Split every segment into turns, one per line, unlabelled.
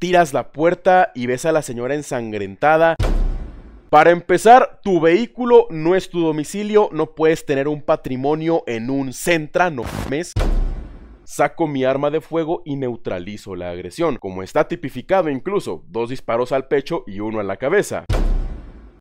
tiras la puerta y ves a la señora ensangrentada. Para empezar, tu vehículo no es tu domicilio, no puedes tener un patrimonio en un Centra, no mames saco mi arma de fuego y neutralizo la agresión, como está tipificado incluso, dos disparos al pecho y uno a la cabeza.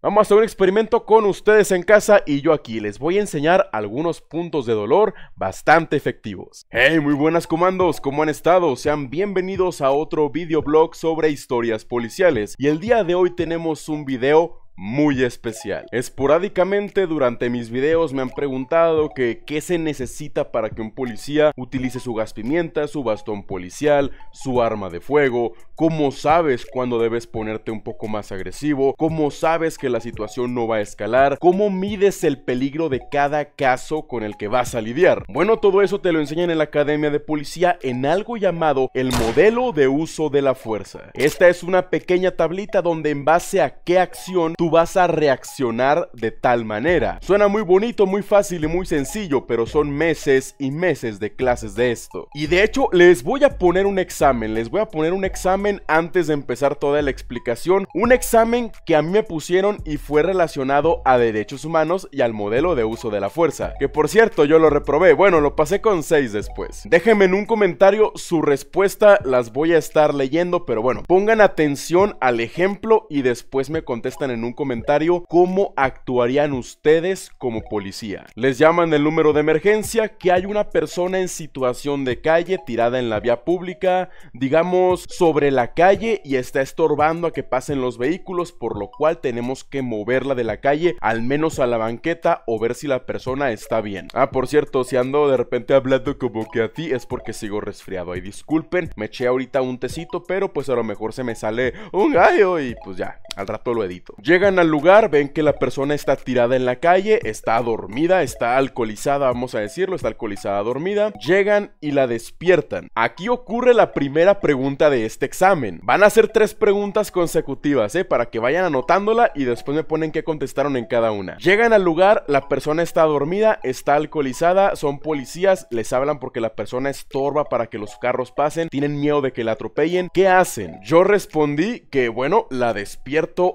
Vamos a hacer un experimento con ustedes en casa y yo aquí les voy a enseñar algunos puntos de dolor bastante efectivos. Hey, muy buenas comandos, ¿cómo han estado? Sean bienvenidos a otro videoblog sobre historias policiales y el día de hoy tenemos un video muy especial. Esporádicamente durante mis videos me han preguntado que qué se necesita para que un policía utilice su gas pimienta, su bastón policial, su arma de fuego, cómo sabes cuándo debes ponerte un poco más agresivo, cómo sabes que la situación no va a escalar, cómo mides el peligro de cada caso con el que vas a lidiar. Bueno, todo eso te lo enseñan en la Academia de Policía en algo llamado el modelo de uso de la fuerza. Esta es una pequeña tablita donde en base a qué acción tú vas a reaccionar de tal manera. Suena muy bonito, muy fácil y muy sencillo, pero son meses y meses de clases de esto. Y de hecho, les voy a poner un examen, les voy a poner un examen antes de empezar toda la explicación. Un examen que a mí me pusieron y fue relacionado a derechos humanos y al modelo de uso de la fuerza. Que por cierto, yo lo reprobé. Bueno, lo pasé con 6 después. Déjenme en un comentario su respuesta, las voy a estar leyendo, pero bueno, pongan atención al ejemplo y después me contestan en un comentario cómo actuarían ustedes como policía. Les llaman el número de emergencia, que hay una persona en situación de calle tirada en la vía pública, digamos sobre la calle y está estorbando a que pasen los vehículos, por lo cual tenemos que moverla de la calle al menos a la banqueta o ver si la persona está bien. Ah, por cierto, si ando de repente hablando como que a ti es porque sigo resfriado. Y disculpen, me eché ahorita un tecito, pero pues a lo mejor se me sale un gallo y pues ya, al rato lo edito. Llegan al lugar, ven que la persona está tirada en la calle, está dormida, está alcoholizada, vamos a decirlo, está alcoholizada dormida. Llegan y la despiertan. Aquí ocurre la primera pregunta de este examen. Van a hacer tres preguntas consecutivas, ¿eh? Para que vayan anotándola y después me ponen qué contestaron en cada una. Llegan al lugar, la persona está dormida, está alcoholizada, son policías, les hablan porque la persona estorba para que los carros pasen, tienen miedo de que la atropellen. ¿Qué hacen? Yo respondí que, bueno, la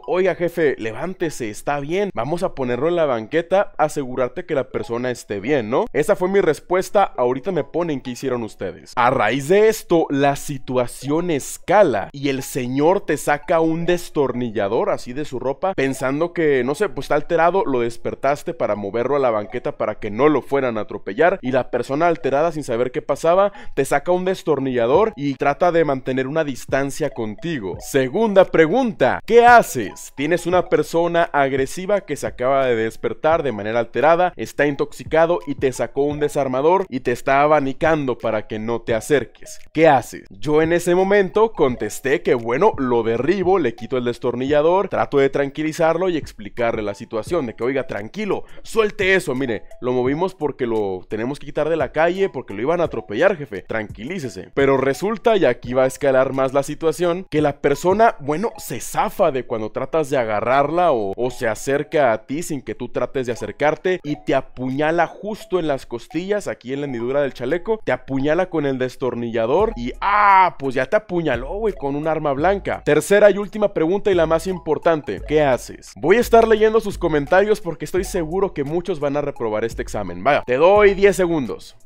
Oiga, jefe, levántese, está bien. Vamos a ponerlo en la banqueta, asegurarte que la persona esté bien, ¿no? Esa fue mi respuesta. Ahorita me ponen qué hicieron ustedes. A raíz de esto, la situación escala y el señor te saca un destornillador así de su ropa, pensando que, no sé, pues está alterado, lo despertaste para moverlo a la banqueta para que no lo fueran a atropellar y la persona alterada sin saber qué pasaba, te saca un destornillador y trata de mantener una distancia contigo. Segunda pregunta, ¿qué haces? Tienes una persona agresiva que se acaba de despertar de manera alterada, está intoxicado y te sacó un desarmador y te está abanicando para que no te acerques. ¿Qué haces? Yo en ese momento contesté que bueno, lo derribo, le quito el destornillador, trato de tranquilizarlo y explicarle la situación de que oiga, tranquilo, suelte eso, mire, lo movimos porque lo tenemos que quitar de la calle porque lo iban a atropellar, jefe, tranquilícese. Pero resulta, y aquí va a escalar más la situación, que la persona, bueno, se zafa de cuando tratas de agarrarla o, o se acerca a ti sin que tú trates de acercarte y te apuñala justo en las costillas, aquí en la hendidura del chaleco, te apuñala con el destornillador y ¡ah! Pues ya te apuñaló, güey, con un arma blanca. Tercera y última pregunta y la más importante, ¿qué haces? Voy a estar leyendo sus comentarios porque estoy seguro que muchos van a reprobar este examen. Vaya, te doy 10 segundos.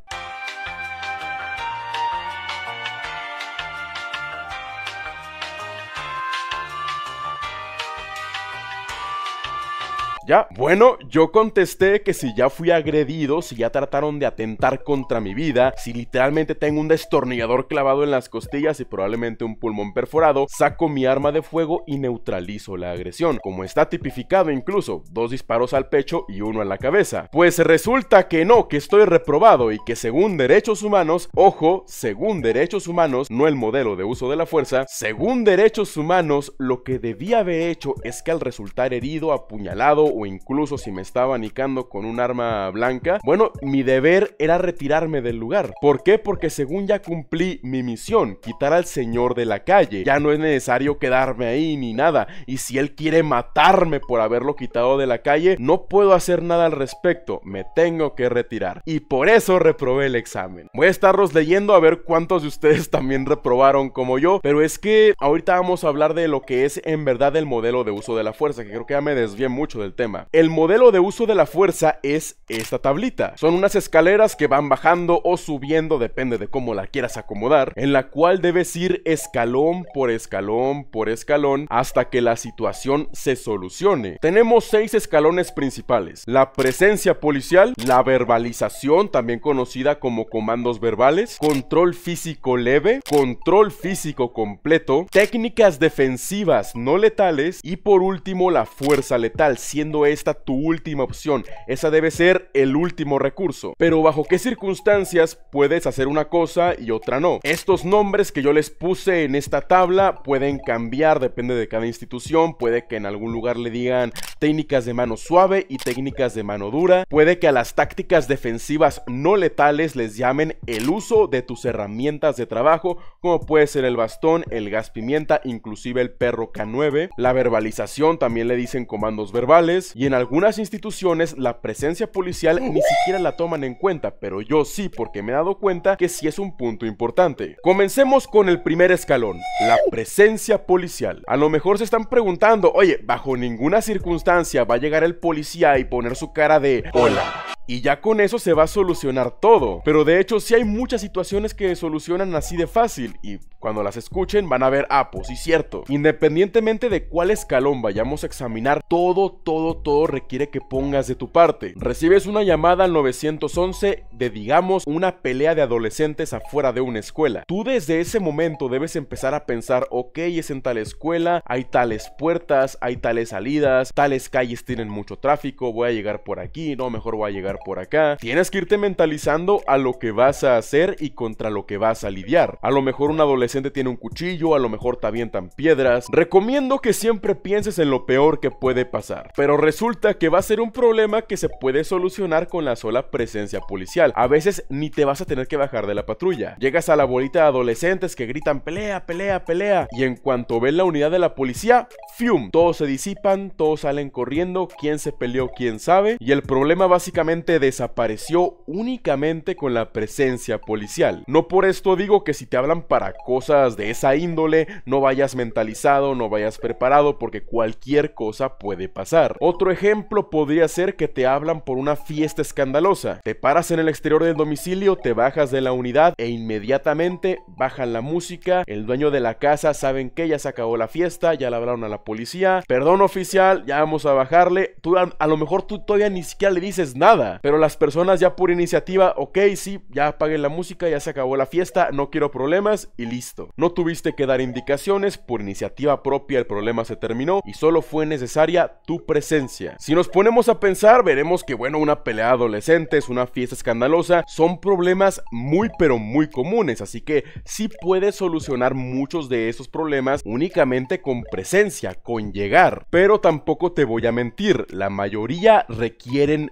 Bueno, yo contesté que si ya fui agredido, si ya trataron de atentar contra mi vida, si literalmente tengo un destornillador clavado en las costillas y probablemente un pulmón perforado, saco mi arma de fuego y neutralizo la agresión, como está tipificado incluso, dos disparos al pecho y uno a la cabeza. Pues resulta que no, que estoy reprobado y que según derechos humanos, ojo, según derechos humanos, no el modelo de uso de la fuerza, según derechos humanos, lo que debía haber hecho es que al resultar herido, apuñalado o incluso si me está abanicando con un arma blanca, bueno, mi deber era retirarme del lugar. ¿Por qué? Porque según ya cumplí mi misión, quitar al señor de la calle. Ya no es necesario quedarme ahí ni nada. Y si él quiere matarme por haberlo quitado de la calle, no puedo hacer nada al respecto. Me tengo que retirar. Y por eso reprobé el examen. Voy a estarlos leyendo a ver cuántos de ustedes también reprobaron como yo. Pero es que ahorita vamos a hablar de lo que es en verdad el modelo de uso de la fuerza, que creo que ya me desvié mucho del tema. El modelo de uso de la fuerza es esta tablita. Son unas escaleras que van bajando o subiendo, depende de cómo la quieras acomodar, en la cual debes ir escalón por escalón por escalón hasta que la situación se solucione. Tenemos seis escalones principales. La presencia policial, la verbalización, también conocida como comandos verbales, control físico leve, control físico completo, técnicas defensivas no letales y por último la fuerza letal, siendo esta tu última opción. Esa debe ser el último recurso. Pero bajo qué circunstancias puedes hacer una cosa y otra no. Estos nombres que yo les puse en esta tabla pueden cambiar, depende de cada institución, puede que en algún lugar le digan técnicas de mano suave y técnicas de mano dura, puede que a las tácticas defensivas no letales les llamen el uso de tus herramientas de trabajo, como puede ser el bastón, el gas pimienta, inclusive el perro K9, la verbalización también le dicen comandos verbales y en algunas instituciones la presencia policial ni siquiera la toman en cuenta, pero yo sí porque me he dado cuenta que sí es un punto importante. Comencemos con el primer escalón, la presencia policial. A lo mejor se están preguntando, oye, bajo ninguna circunstancia va a llegar el policía y poner su cara de hola y ya con eso se va a solucionar todo. Pero de hecho sí hay muchas situaciones que solucionan así de fácil y cuando las escuchen van a ver, ah, pues sí cierto. Independientemente de cuál escalón vayamos a examinar, todo, todo, todo requiere que pongas de tu parte. Recibes una llamada al 911 de digamos una pelea de adolescentes afuera de una escuela. Tú desde ese momento debes empezar a pensar, ok, es en tal escuela, hay tales puertas, hay tales salidas, tales calles tienen mucho tráfico, voy a llegar por aquí, no, mejor voy a llegar por acá. Tienes que irte mentalizando a lo que vas a hacer y contra lo que vas a lidiar. A lo mejor un adolescente tiene un cuchillo, a lo mejor te avientan piedras. Recomiendo que siempre pienses en lo peor que puede pasar. Pero resulta que va a ser un problema que se puede solucionar con la sola presencia policial. A veces ni te vas a tener que bajar de la patrulla. Llegas a la bolita de adolescentes que gritan pelea, pelea, pelea. Y en cuanto ven la unidad de la policía, ¡fium! Todos se disipan, todos salen corriendo, quién se peleó, quién sabe. Y el problema básicamente desapareció únicamente con la presencia policial. No por esto digo que si te hablan para cosas de esa índole, no vayas mentalizado, no vayas preparado, porque cualquier cosa puede pasar. Otro ejemplo podría ser que te hablan por una fiesta escandalosa. Te paras en el exterior del domicilio, te bajas de la unidad e inmediatamente bajan la música. El dueño de la casa saben que ya se acabó la fiesta, ya le hablaron a la policía. Perdón oficial, ya vamos a bajarle. Tú a, a lo mejor tú todavía ni siquiera le dices nada. Pero las personas ya por iniciativa, ok, sí, ya apagué la música, ya se acabó la fiesta, no quiero problemas y listo. No tuviste que dar indicaciones, por iniciativa propia el problema se terminó y solo fue necesaria tu presencia. Si nos ponemos a pensar, veremos que bueno, una pelea de adolescentes, una fiesta escandalosa, son problemas muy pero muy comunes, así que sí puedes solucionar muchos de esos problemas únicamente con presencia, con llegar. Pero tampoco te voy a mentir, la mayoría requieren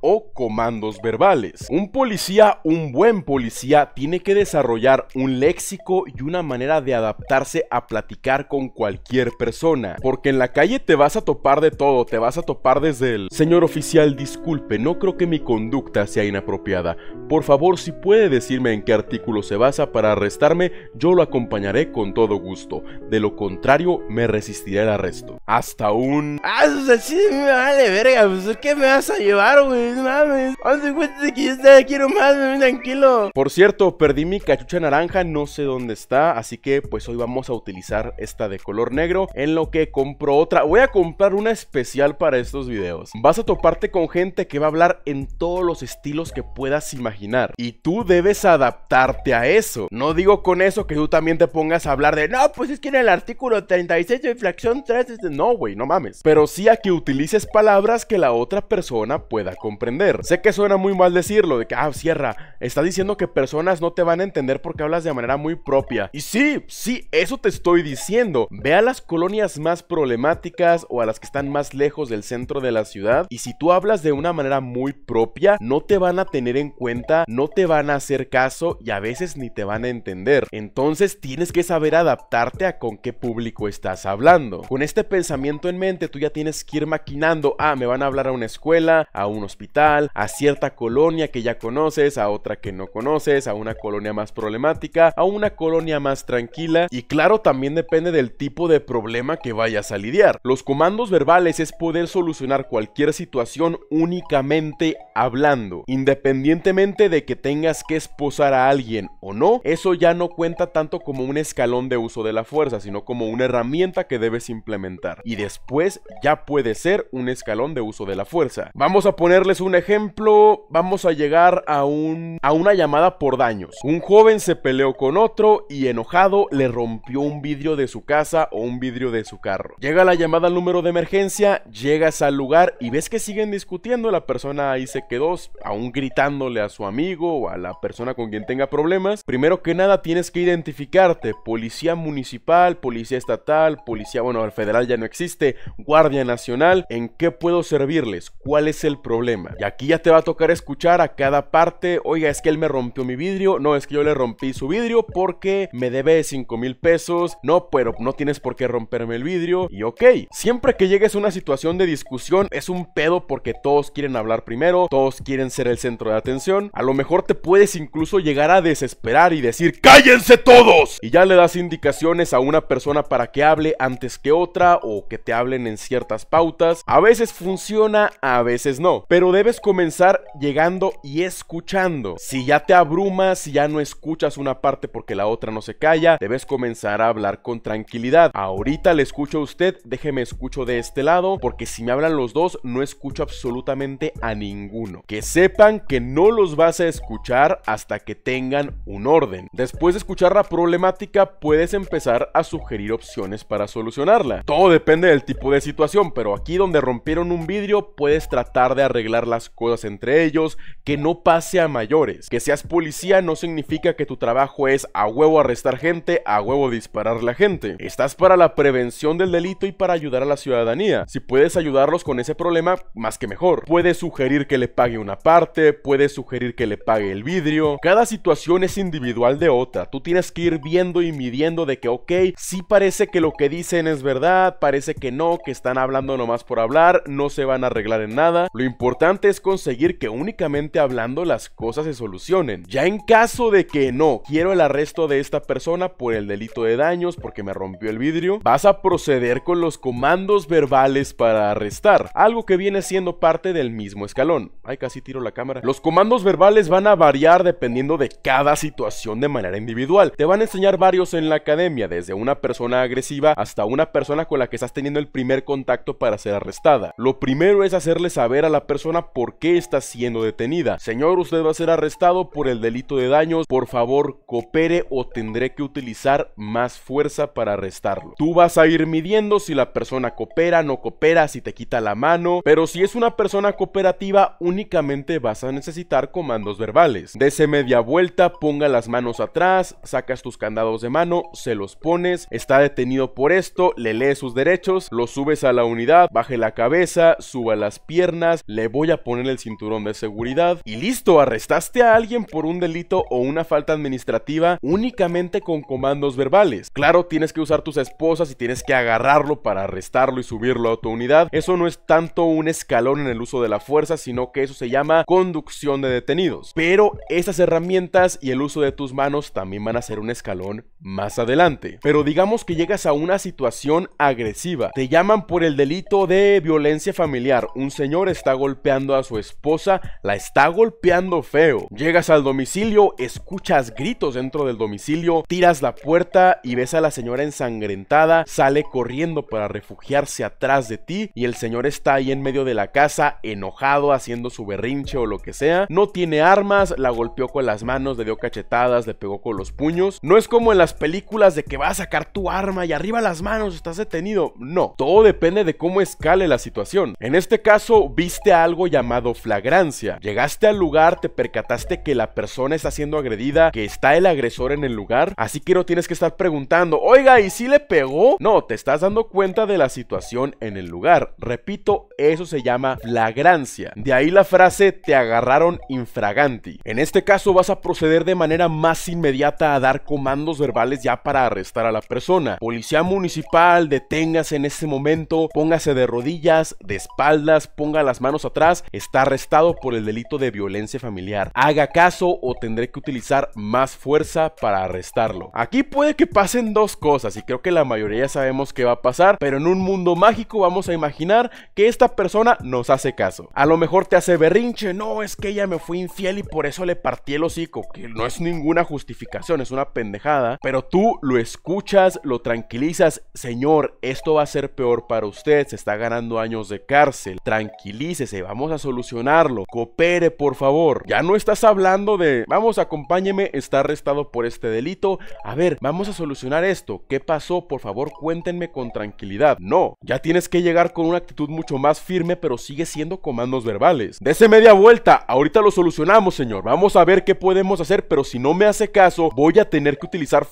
o comandos verbales. Un policía, un buen policía, tiene que desarrollar un léxico y una manera de adaptarse a platicar con cualquier persona. Porque en la calle te vas a topar de todo, te vas a topar desde el... Señor oficial, disculpe, no creo que mi conducta sea inapropiada. Por favor, si puede decirme en qué artículo se basa para arrestarme, yo lo acompañaré con todo gusto. De lo contrario, me resistiré al arresto. Hasta un...
Ah, sí me vale verga, pues ¿qué me vas a llevar, güey? Mames. Aquí nomás, tranquilo.
Por cierto, perdí mi cachucha naranja, no sé dónde está, así que pues hoy vamos a utilizar esta de color negro, en lo que compro otra. Voy a comprar una especial para estos videos. Vas a toparte con gente que va a hablar en todos los estilos que puedas imaginar, y tú debes adaptarte a eso. No digo con eso que tú también te pongas a hablar de, no, pues es que en el artículo 36 de infracción 3, no, güey, no mames. Pero sí a que utilices palabras que la otra persona persona pueda comprender. Sé que suena muy mal decirlo, de que, ah, cierra, estás diciendo que personas no te van a entender porque hablas de manera muy propia. Y sí, sí, eso te estoy diciendo. Ve a las colonias más problemáticas o a las que están más lejos del centro de la ciudad y si tú hablas de una manera muy propia, no te van a tener en cuenta, no te van a hacer caso y a veces ni te van a entender. Entonces tienes que saber adaptarte a con qué público estás hablando. Con este pensamiento en mente, tú ya tienes que ir maquinando, ah, me van a hablar a una escuela, a un hospital, a cierta colonia que ya conoces, a otra que no conoces, a una colonia más problemática, a una colonia más tranquila y claro, también depende del tipo de problema que vayas a lidiar. Los comandos verbales es poder solucionar cualquier situación únicamente hablando, independientemente de que tengas que esposar a alguien o no, eso ya no cuenta tanto como un escalón de uso de la fuerza, sino como una herramienta que debes implementar. Y después ya puede ser un escalón de uso de la fuerza. Vamos a ponerles un ejemplo, vamos a llegar a un a una llamada por daños. Un joven se peleó con otro y enojado le rompió un vidrio de su casa o un vidrio de su carro. Llega la llamada al número de emergencia, llegas al lugar y ves que siguen discutiendo, la persona ahí se quedó aún gritándole a su amigo o a la persona con quien tenga problemas. Primero que nada tienes que identificarte, policía municipal, policía estatal, policía, bueno, el federal ya no existe, guardia nacional, ¿en qué puedo servirles? ¿Cuál es el problema? Y aquí ya te va a tocar escuchar a cada parte, oiga, es que él me rompió mi vidrio, no, es que yo le rompí su vidrio porque me debe 5 mil pesos, no, pero no tienes por qué romperme el vidrio, y ok, siempre que llegues a una situación de discusión es un pedo porque todos quieren hablar primero, todos quieren ser el centro de atención, a lo mejor te puedes incluso llegar a desesperar y decir ¡Cállense todos! Y ya le das indicaciones a una persona para que hable antes que otra o que te hablen en ciertas pautas. A veces funciona, a veces no, pero debes comenzar llegando y escuchando. Si ya te abrumas, si ya no escuchas una parte porque la otra no se calla, debes comenzar a hablar con tranquilidad. Ahorita le escucho a usted, déjeme escucho de este lado, porque si me hablan los dos, no escucho absolutamente a ninguno. Que sepan que no los vas a escuchar hasta que tengan un orden. Después de escuchar la problemática, puedes empezar a sugerir opciones para solucionarla. Todo depende del tipo de situación, pero aquí donde rompieron un vidrio, puedes tratar de arreglar las cosas entre ellos, que no pase a mayores. Que seas policía no significa que tu trabajo es a huevo arrestar gente, a huevo disparar la gente. Estás para la prevención del delito y para ayudar a la ciudadanía. Si puedes ayudarlos con ese problema, más que mejor. Puedes sugerir que le pague una parte, puedes sugerir que le pague el vidrio. Cada situación es individual de otra. Tú tienes que ir viendo y midiendo de que, ok, sí parece que lo que dicen es verdad, parece que no, que están hablando nomás por hablar, no se van a arreglar en nada. Lo importante es conseguir que únicamente hablando las cosas se solucionen. Ya en caso de que no, quiero el arresto de esta persona por el delito de daños porque me rompió el vidrio, vas a proceder con los comandos verbales para arrestar, algo que viene siendo parte del mismo escalón. Ay, casi tiro la cámara. Los comandos verbales van a variar dependiendo de cada situación de manera individual. Te van a enseñar varios en la academia, desde una persona agresiva hasta una persona con la que estás teniendo el primer contacto para ser arrestada. Lo primero es hacerle saber a la persona por qué está siendo detenida. Señor, usted va a ser arrestado por el delito de daños, por favor coopere o tendré que utilizar más fuerza para arrestarlo. Tú vas a ir midiendo si la persona coopera, no coopera, si te quita la mano, pero si es una persona cooperativa únicamente vas a necesitar comandos verbales. Dese media vuelta, ponga las manos atrás, sacas tus candados de mano, se los pones, está detenido por esto, le lees sus derechos, lo subes a la unidad, baje la cabeza, suba las piernas, le voy a poner el cinturón de seguridad y listo, arrestaste a alguien por un delito o una falta administrativa únicamente con comandos verbales. Claro, tienes que usar tus esposas y tienes que agarrarlo para arrestarlo y subirlo a tu unidad. Eso no es tanto un escalón en el uso de la fuerza, sino que eso se llama conducción de detenidos. Pero esas herramientas y el uso de tus manos también van a ser un escalón más adelante. Pero digamos que llegas a una situación agresiva. Te llaman por el delito de violencia familiar. Un señor está golpeando a su esposa, la está golpeando feo. Llegas al domicilio, escuchas gritos dentro del domicilio, tiras la puerta y ves a la señora ensangrentada, sale corriendo para refugiarse atrás de ti y el señor está ahí en medio de la casa enojado haciendo su berrinche o lo que sea. No tiene armas, la golpeó con las manos, le dio cachetadas, le pegó con los puños. No es como en las las películas de que vas a sacar tu arma y arriba las manos, estás detenido. No, todo depende de cómo escale la situación. En este caso, viste algo llamado flagrancia. Llegaste al lugar, te percataste que la persona está siendo agredida, que está el agresor en el lugar, así que no tienes que estar preguntando, oiga, ¿y si le pegó? No, te estás dando cuenta de la situación en el lugar. Repito, eso se llama flagrancia. De ahí la frase te agarraron infraganti. En este caso vas a proceder de manera más inmediata a dar comandos verbales ya para arrestar a la persona. Policía municipal, deténgase en ese momento, póngase de rodillas, de espaldas, ponga las manos atrás, está arrestado por el delito de violencia familiar. Haga caso o tendré que utilizar más fuerza para arrestarlo. Aquí puede que pasen dos cosas y creo que la mayoría sabemos qué va a pasar, pero en un mundo mágico vamos a imaginar que esta persona nos hace caso. A lo mejor te hace berrinche, no, es que ella me fue infiel y por eso le partí el hocico, que no es ninguna justificación, es una pendejada, tú lo escuchas, lo tranquilizas, señor, esto va a ser peor para usted, se está ganando años de cárcel, tranquilícese, vamos a solucionarlo, coopere por favor. Ya no estás hablando de, vamos, acompáñeme, está arrestado por este delito, a ver, vamos a solucionar esto, ¿qué pasó? Por favor, cuéntenme con tranquilidad. No, ya tienes que llegar con una actitud mucho más firme, pero sigue siendo comandos verbales. Dese media vuelta, ahorita lo solucionamos, señor. Vamos a ver qué podemos hacer, pero si no me hace caso, voy a tener que utilizar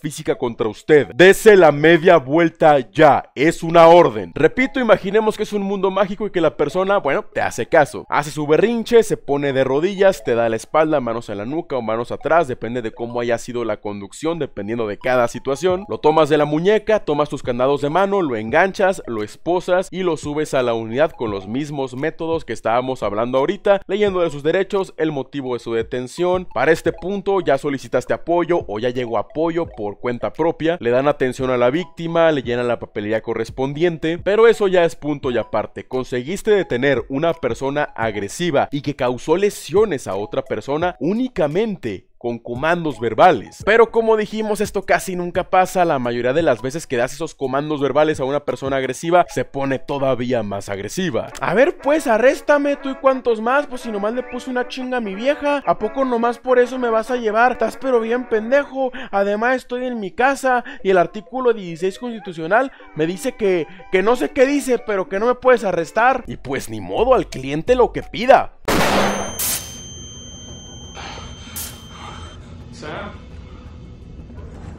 física contra usted. Dese la media vuelta ya, es una orden. Repito, imaginemos que es un mundo mágico y que la persona, bueno, te hace caso. Hace su berrinche, se pone de rodillas, te da la espalda, manos en la nuca o manos atrás, depende de cómo haya sido la conducción, dependiendo de cada situación. Lo tomas de la muñeca, tomas tus candados de mano, lo enganchas, lo esposas y lo subes a la unidad con los mismos métodos que estábamos hablando ahorita, leyendo de sus derechos, el motivo de su detención. Para este punto ya solicitaste apoyo o ya llegó apoyo por cuenta propia, le dan atención a la víctima, le llenan la papelería correspondiente, pero eso ya es punto y aparte. Conseguiste detener una persona agresiva y que causó lesiones a otra persona únicamente con comandos verbales. Pero como dijimos, esto casi nunca pasa. La mayoría de las veces que das esos comandos verbales a una persona agresiva, se pone todavía más agresiva. A ver, pues, arréstame tú y cuantos más. Pues si nomás le puse una chinga a mi vieja, ¿a poco nomás por eso me vas a llevar? Estás pero bien pendejo. Además, estoy en mi casa y el artículo 16 constitucional me dice que, que no sé qué dice, pero que no me puedes arrestar. Y pues ni modo, al cliente lo que pida. staff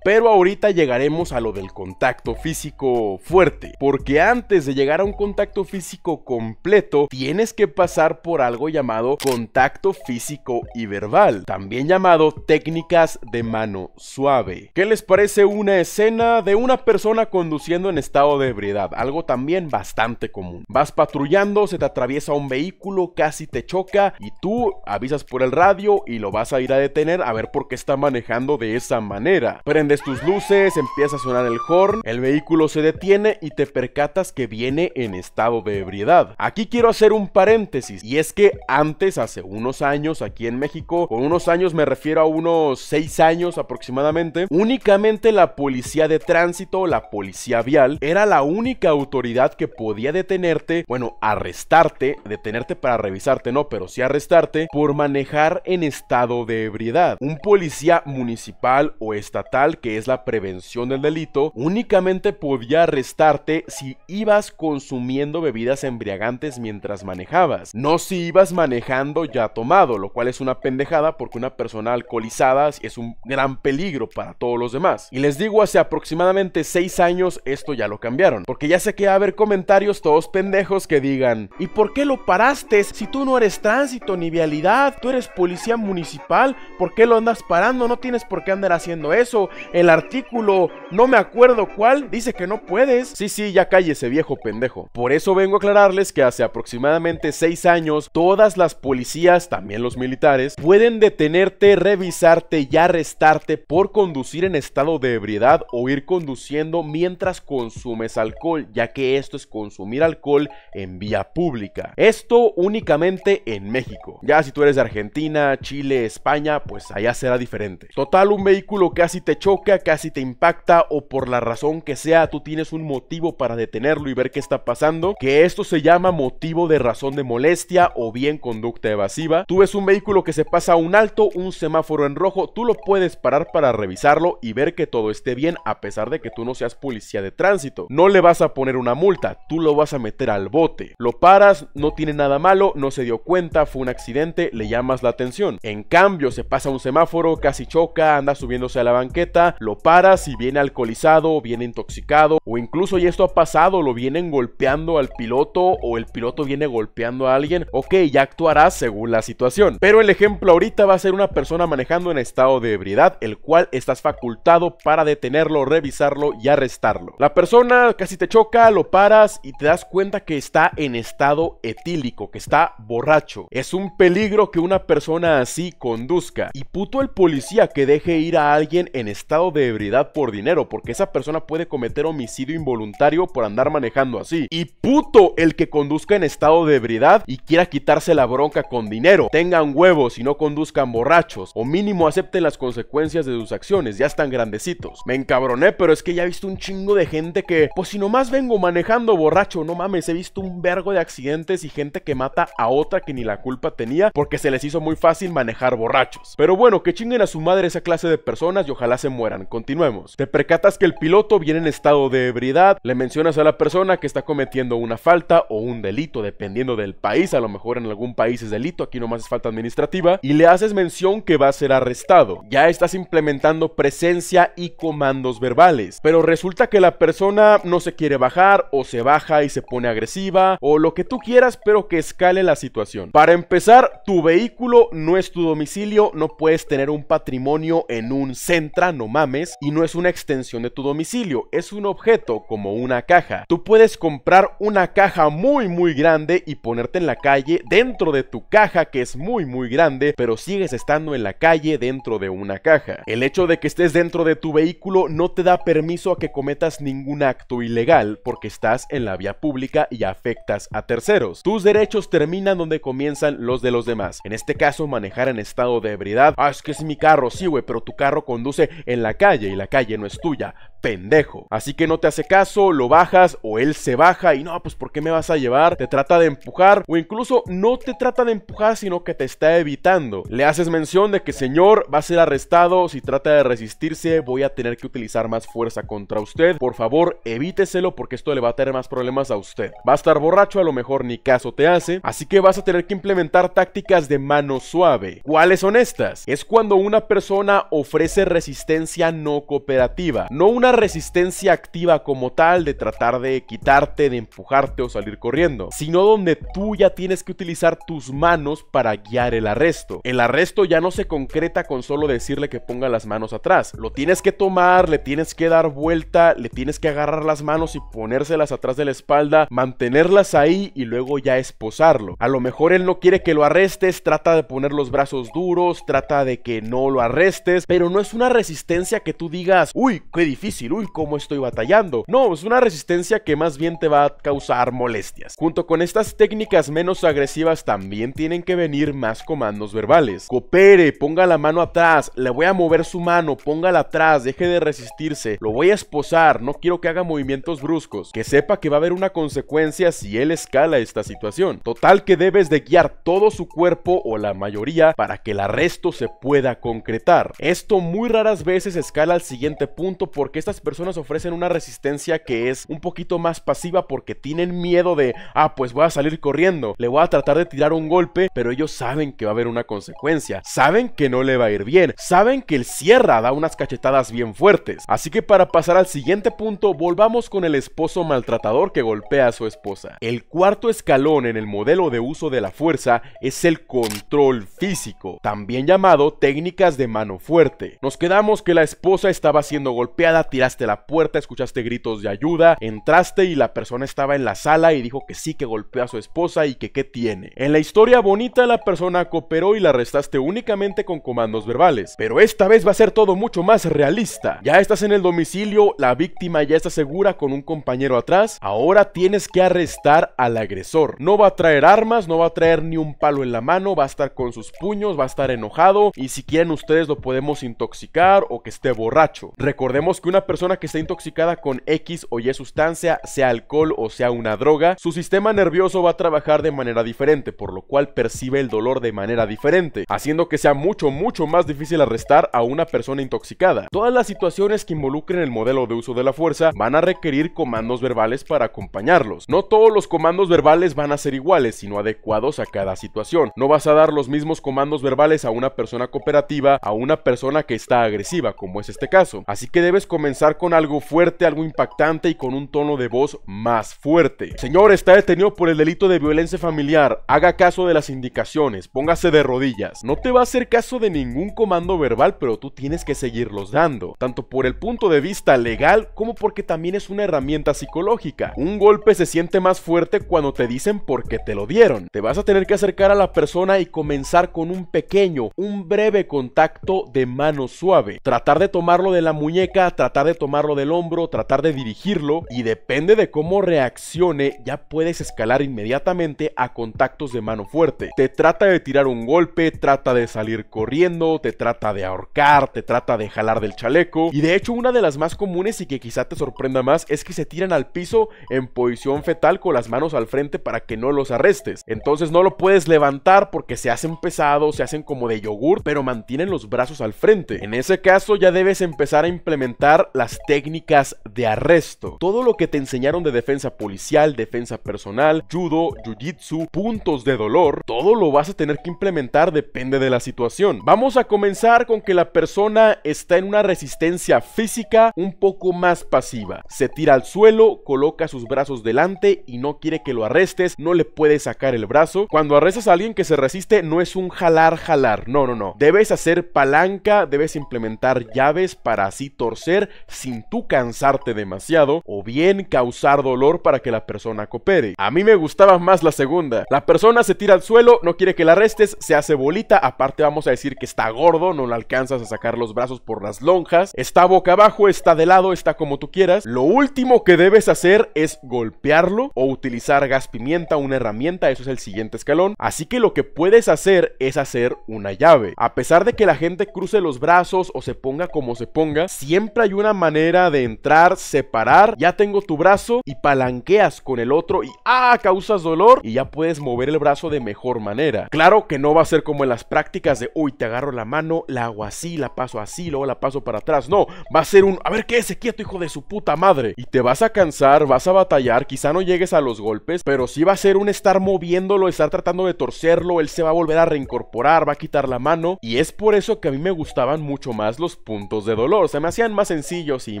Pero ahorita llegaremos a lo del contacto físico fuerte, porque antes de llegar a un contacto físico completo, tienes que pasar por algo llamado contacto físico y verbal, también llamado técnicas de mano suave. ¿Qué les parece una escena de una persona conduciendo en estado de ebriedad? Algo también bastante común. Vas patrullando, se te atraviesa un vehículo, casi te choca y tú avisas por el radio y lo vas a ir a detener a ver por qué está manejando de esa manera tus luces, empieza a sonar el horn, el vehículo se detiene y te percatas que viene en estado de ebriedad. Aquí quiero hacer un paréntesis y es que antes, hace unos años aquí en México, con unos años me refiero a unos 6 años aproximadamente, únicamente la policía de tránsito, la policía vial, era la única autoridad que podía detenerte, bueno, arrestarte, detenerte para revisarte, no, pero sí arrestarte por manejar en estado de ebriedad. Un policía municipal o estatal que es la prevención del delito, únicamente podía arrestarte si ibas consumiendo bebidas embriagantes mientras manejabas, no si ibas manejando ya tomado, lo cual es una pendejada porque una persona alcoholizada es un gran peligro para todos los demás. Y les digo, hace aproximadamente 6 años esto ya lo cambiaron, porque ya sé que va a haber comentarios todos pendejos que digan, ¿y por qué lo paraste si tú no eres tránsito ni vialidad? Tú eres policía municipal, ¿por qué lo andas parando? No tienes por qué andar haciendo eso. El artículo, no me acuerdo cuál, dice que no puedes. Sí, sí, ya cállese viejo pendejo. Por eso vengo a aclararles que hace aproximadamente 6 años, todas las policías, también los militares, pueden detenerte, revisarte y arrestarte por conducir en estado de ebriedad o ir conduciendo mientras consumes alcohol, ya que esto es consumir alcohol en vía pública. Esto únicamente en México. Ya si tú eres de Argentina, Chile, España, pues allá será diferente. Total, un vehículo casi te choca casi te impacta o por la razón que sea tú tienes un motivo para detenerlo y ver qué está pasando, que esto se llama motivo de razón de molestia o bien conducta evasiva. Tú ves un vehículo que se pasa a un alto, un semáforo en rojo, tú lo puedes parar para revisarlo y ver que todo esté bien a pesar de que tú no seas policía de tránsito. No le vas a poner una multa, tú lo vas a meter al bote. Lo paras, no tiene nada malo, no se dio cuenta, fue un accidente, le llamas la atención. En cambio, se pasa un semáforo, casi choca, anda subiéndose a la banqueta, lo paras y viene alcoholizado, viene intoxicado o incluso y esto ha pasado, lo vienen golpeando al piloto o el piloto viene golpeando a alguien, ok, ya actuarás según la situación. Pero el ejemplo ahorita va a ser una persona manejando en estado de ebriedad, el cual estás facultado para detenerlo, revisarlo y arrestarlo. La persona casi te choca, lo paras y te das cuenta que está en estado etílico, que está borracho. Es un peligro que una persona así conduzca. Y puto el policía que deje ir a alguien en estado de ebriedad por dinero, porque esa persona puede cometer homicidio involuntario por andar manejando así. Y puto el que conduzca en estado de ebriedad y quiera quitarse la bronca con dinero. Tengan huevos y no conduzcan borrachos, o mínimo acepten las consecuencias de sus acciones, ya están grandecitos. Me encabroné, pero es que ya he visto un chingo de gente que, pues si nomás vengo manejando borracho, no mames, he visto un vergo de accidentes y gente que mata a otra que ni la culpa tenía porque se les hizo muy fácil manejar borrachos. Pero bueno, que chinguen a su madre esa clase de personas y ojalá se mueran. Continuemos. Te percatas que el piloto viene en estado de ebriedad, le mencionas a la persona que está cometiendo una falta o un delito, dependiendo del país, a lo mejor en algún país es delito, aquí nomás es falta administrativa, y le haces mención que va a ser arrestado. Ya estás implementando presencia y comandos verbales, pero resulta que la persona no se quiere bajar o se baja y se pone agresiva o lo que tú quieras, pero que escale la situación. Para empezar, tu vehículo no es tu domicilio, no puedes tener un patrimonio en un Centra, no mames, y no es una extensión de tu domicilio, es un objeto como una caja. Tú puedes comprar una caja muy muy grande y ponerte en la calle dentro de tu caja que es muy muy grande, pero sigues estando en la calle dentro de una caja. El hecho de que estés dentro de tu vehículo no te da permiso a que cometas ningún acto ilegal porque estás en la vía pública y afectas a terceros. Tus derechos terminan donde comienzan los de los demás. En este caso, manejar en estado de ebriedad. Ah, es que es mi carro, sí, güey, pero tu carro conduce en la calle y la calle no es tuya pendejo. Así que no te hace caso, lo bajas o él se baja y no, pues ¿por qué me vas a llevar? Te trata de empujar o incluso no te trata de empujar, sino que te está evitando. Le haces mención de que señor va a ser arrestado, si trata de resistirse voy a tener que utilizar más fuerza contra usted. Por favor, evíteselo porque esto le va a tener más problemas a usted. Va a estar borracho, a lo mejor ni caso te hace, así que vas a tener que implementar tácticas de mano suave. ¿Cuáles son estas? Es cuando una persona ofrece resistencia no cooperativa, no una resistencia activa como tal de tratar de quitarte, de empujarte o salir corriendo, sino donde tú ya tienes que utilizar tus manos para guiar el arresto. El arresto ya no se concreta con solo decirle que ponga las manos atrás, lo tienes que tomar, le tienes que dar vuelta, le tienes que agarrar las manos y ponérselas atrás de la espalda, mantenerlas ahí y luego ya esposarlo. A lo mejor él no quiere que lo arrestes, trata de poner los brazos duros, trata de que no lo arrestes, pero no es una resistencia que tú digas, uy, qué difícil uy, cómo estoy batallando. No, es una resistencia que más bien te va a causar molestias. Junto con estas técnicas menos agresivas también tienen que venir más comandos verbales. Coopere, ponga la mano atrás, le voy a mover su mano, póngala atrás, deje de resistirse, lo voy a esposar, no quiero que haga movimientos bruscos, que sepa que va a haber una consecuencia si él escala esta situación. Total que debes de guiar todo su cuerpo o la mayoría para que el arresto se pueda concretar. Esto muy raras veces escala al siguiente punto porque personas ofrecen una resistencia que es un poquito más pasiva porque tienen miedo de, ah, pues voy a salir corriendo, le voy a tratar de tirar un golpe, pero ellos saben que va a haber una consecuencia, saben que no le va a ir bien, saben que el sierra da unas cachetadas bien fuertes. Así que para pasar al siguiente punto, volvamos con el esposo maltratador que golpea a su esposa. El cuarto escalón en el modelo de uso de la fuerza es el control físico, también llamado técnicas de mano fuerte. Nos quedamos que la esposa estaba siendo golpeada, miraste la puerta, escuchaste gritos de ayuda, entraste y la persona estaba en la sala y dijo que sí que golpeó a su esposa y que qué tiene. En la historia bonita la persona cooperó y la arrestaste únicamente con comandos verbales, pero esta vez va a ser todo mucho más realista. Ya estás en el domicilio, la víctima ya está segura con un compañero atrás, ahora tienes que arrestar al agresor. No va a traer armas, no va a traer ni un palo en la mano, va a estar con sus puños, va a estar enojado y si quieren ustedes lo podemos intoxicar o que esté borracho. Recordemos que una persona que está intoxicada con X o Y sustancia, sea alcohol o sea una droga, su sistema nervioso va a trabajar de manera diferente, por lo cual percibe el dolor de manera diferente, haciendo que sea mucho mucho más difícil arrestar a una persona intoxicada. Todas las situaciones que involucren el modelo de uso de la fuerza van a requerir comandos verbales para acompañarlos. No todos los comandos verbales van a ser iguales, sino adecuados a cada situación. No vas a dar los mismos comandos verbales a una persona cooperativa, a una persona que está agresiva, como es este caso. Así que debes comenzar con algo fuerte, algo impactante y con un tono de voz más fuerte. Señor, está detenido por el delito de violencia familiar. Haga caso de las indicaciones, póngase de rodillas. No te va a hacer caso de ningún comando verbal, pero tú tienes que seguirlos dando, tanto por el punto de vista legal como porque también es una herramienta psicológica. Un golpe se siente más fuerte cuando te dicen por qué te lo dieron. Te vas a tener que acercar a la persona y comenzar con un pequeño, un breve contacto de mano suave. Tratar de tomarlo de la muñeca, tratar de tomarlo del hombro, tratar de dirigirlo y depende de cómo reaccione ya puedes escalar inmediatamente a contactos de mano fuerte. Te trata de tirar un golpe, trata de salir corriendo, te trata de ahorcar, te trata de jalar del chaleco y de hecho una de las más comunes y que quizá te sorprenda más es que se tiran al piso en posición fetal con las manos al frente para que no los arrestes. Entonces no lo puedes levantar porque se hacen pesados, se hacen como de yogur, pero mantienen los brazos al frente. En ese caso ya debes empezar a implementar las técnicas de arresto. Todo lo que te enseñaron de defensa policial, defensa personal, judo, jiu-jitsu, puntos de dolor, todo lo vas a tener que implementar depende de la situación. Vamos a comenzar con que la persona está en una resistencia física un poco más pasiva. Se tira al suelo, coloca sus brazos delante y no quiere que lo arrestes, no le puedes sacar el brazo. Cuando arrestas a alguien que se resiste no es un jalar jalar, no, no, no. Debes hacer palanca, debes implementar llaves para así torcer sin tú cansarte demasiado o bien causar dolor para que la persona coopere. A mí me gustaba más la segunda. La persona se tira al suelo, no quiere que la arrestes, se hace bolita, aparte vamos a decir que está gordo, no le alcanzas a sacar los brazos por las lonjas, está boca abajo, está de lado, está como tú quieras. Lo último que debes hacer es golpearlo o utilizar gas pimienta, una herramienta, eso es el siguiente escalón. Así que lo que puedes hacer es hacer una llave. A pesar de que la gente cruce los brazos o se ponga como se ponga, siempre hay una manera de entrar, separar, ya tengo tu brazo y palanqueas con el otro y ah, causas dolor y ya puedes mover el brazo de mejor manera. Claro que no va a ser como en las prácticas de uy, te agarro la mano, la hago así, la paso así, luego la paso para atrás. No, va a ser un a ver qué ese quieto, hijo de su puta madre. Y te vas a cansar, vas a batallar, quizá no llegues a los golpes, pero sí va a ser un estar moviéndolo, estar tratando de torcerlo, él se va a volver a reincorporar, va a quitar la mano y es por eso que a mí me gustaban mucho más los puntos de dolor, se me hacían más sencillos y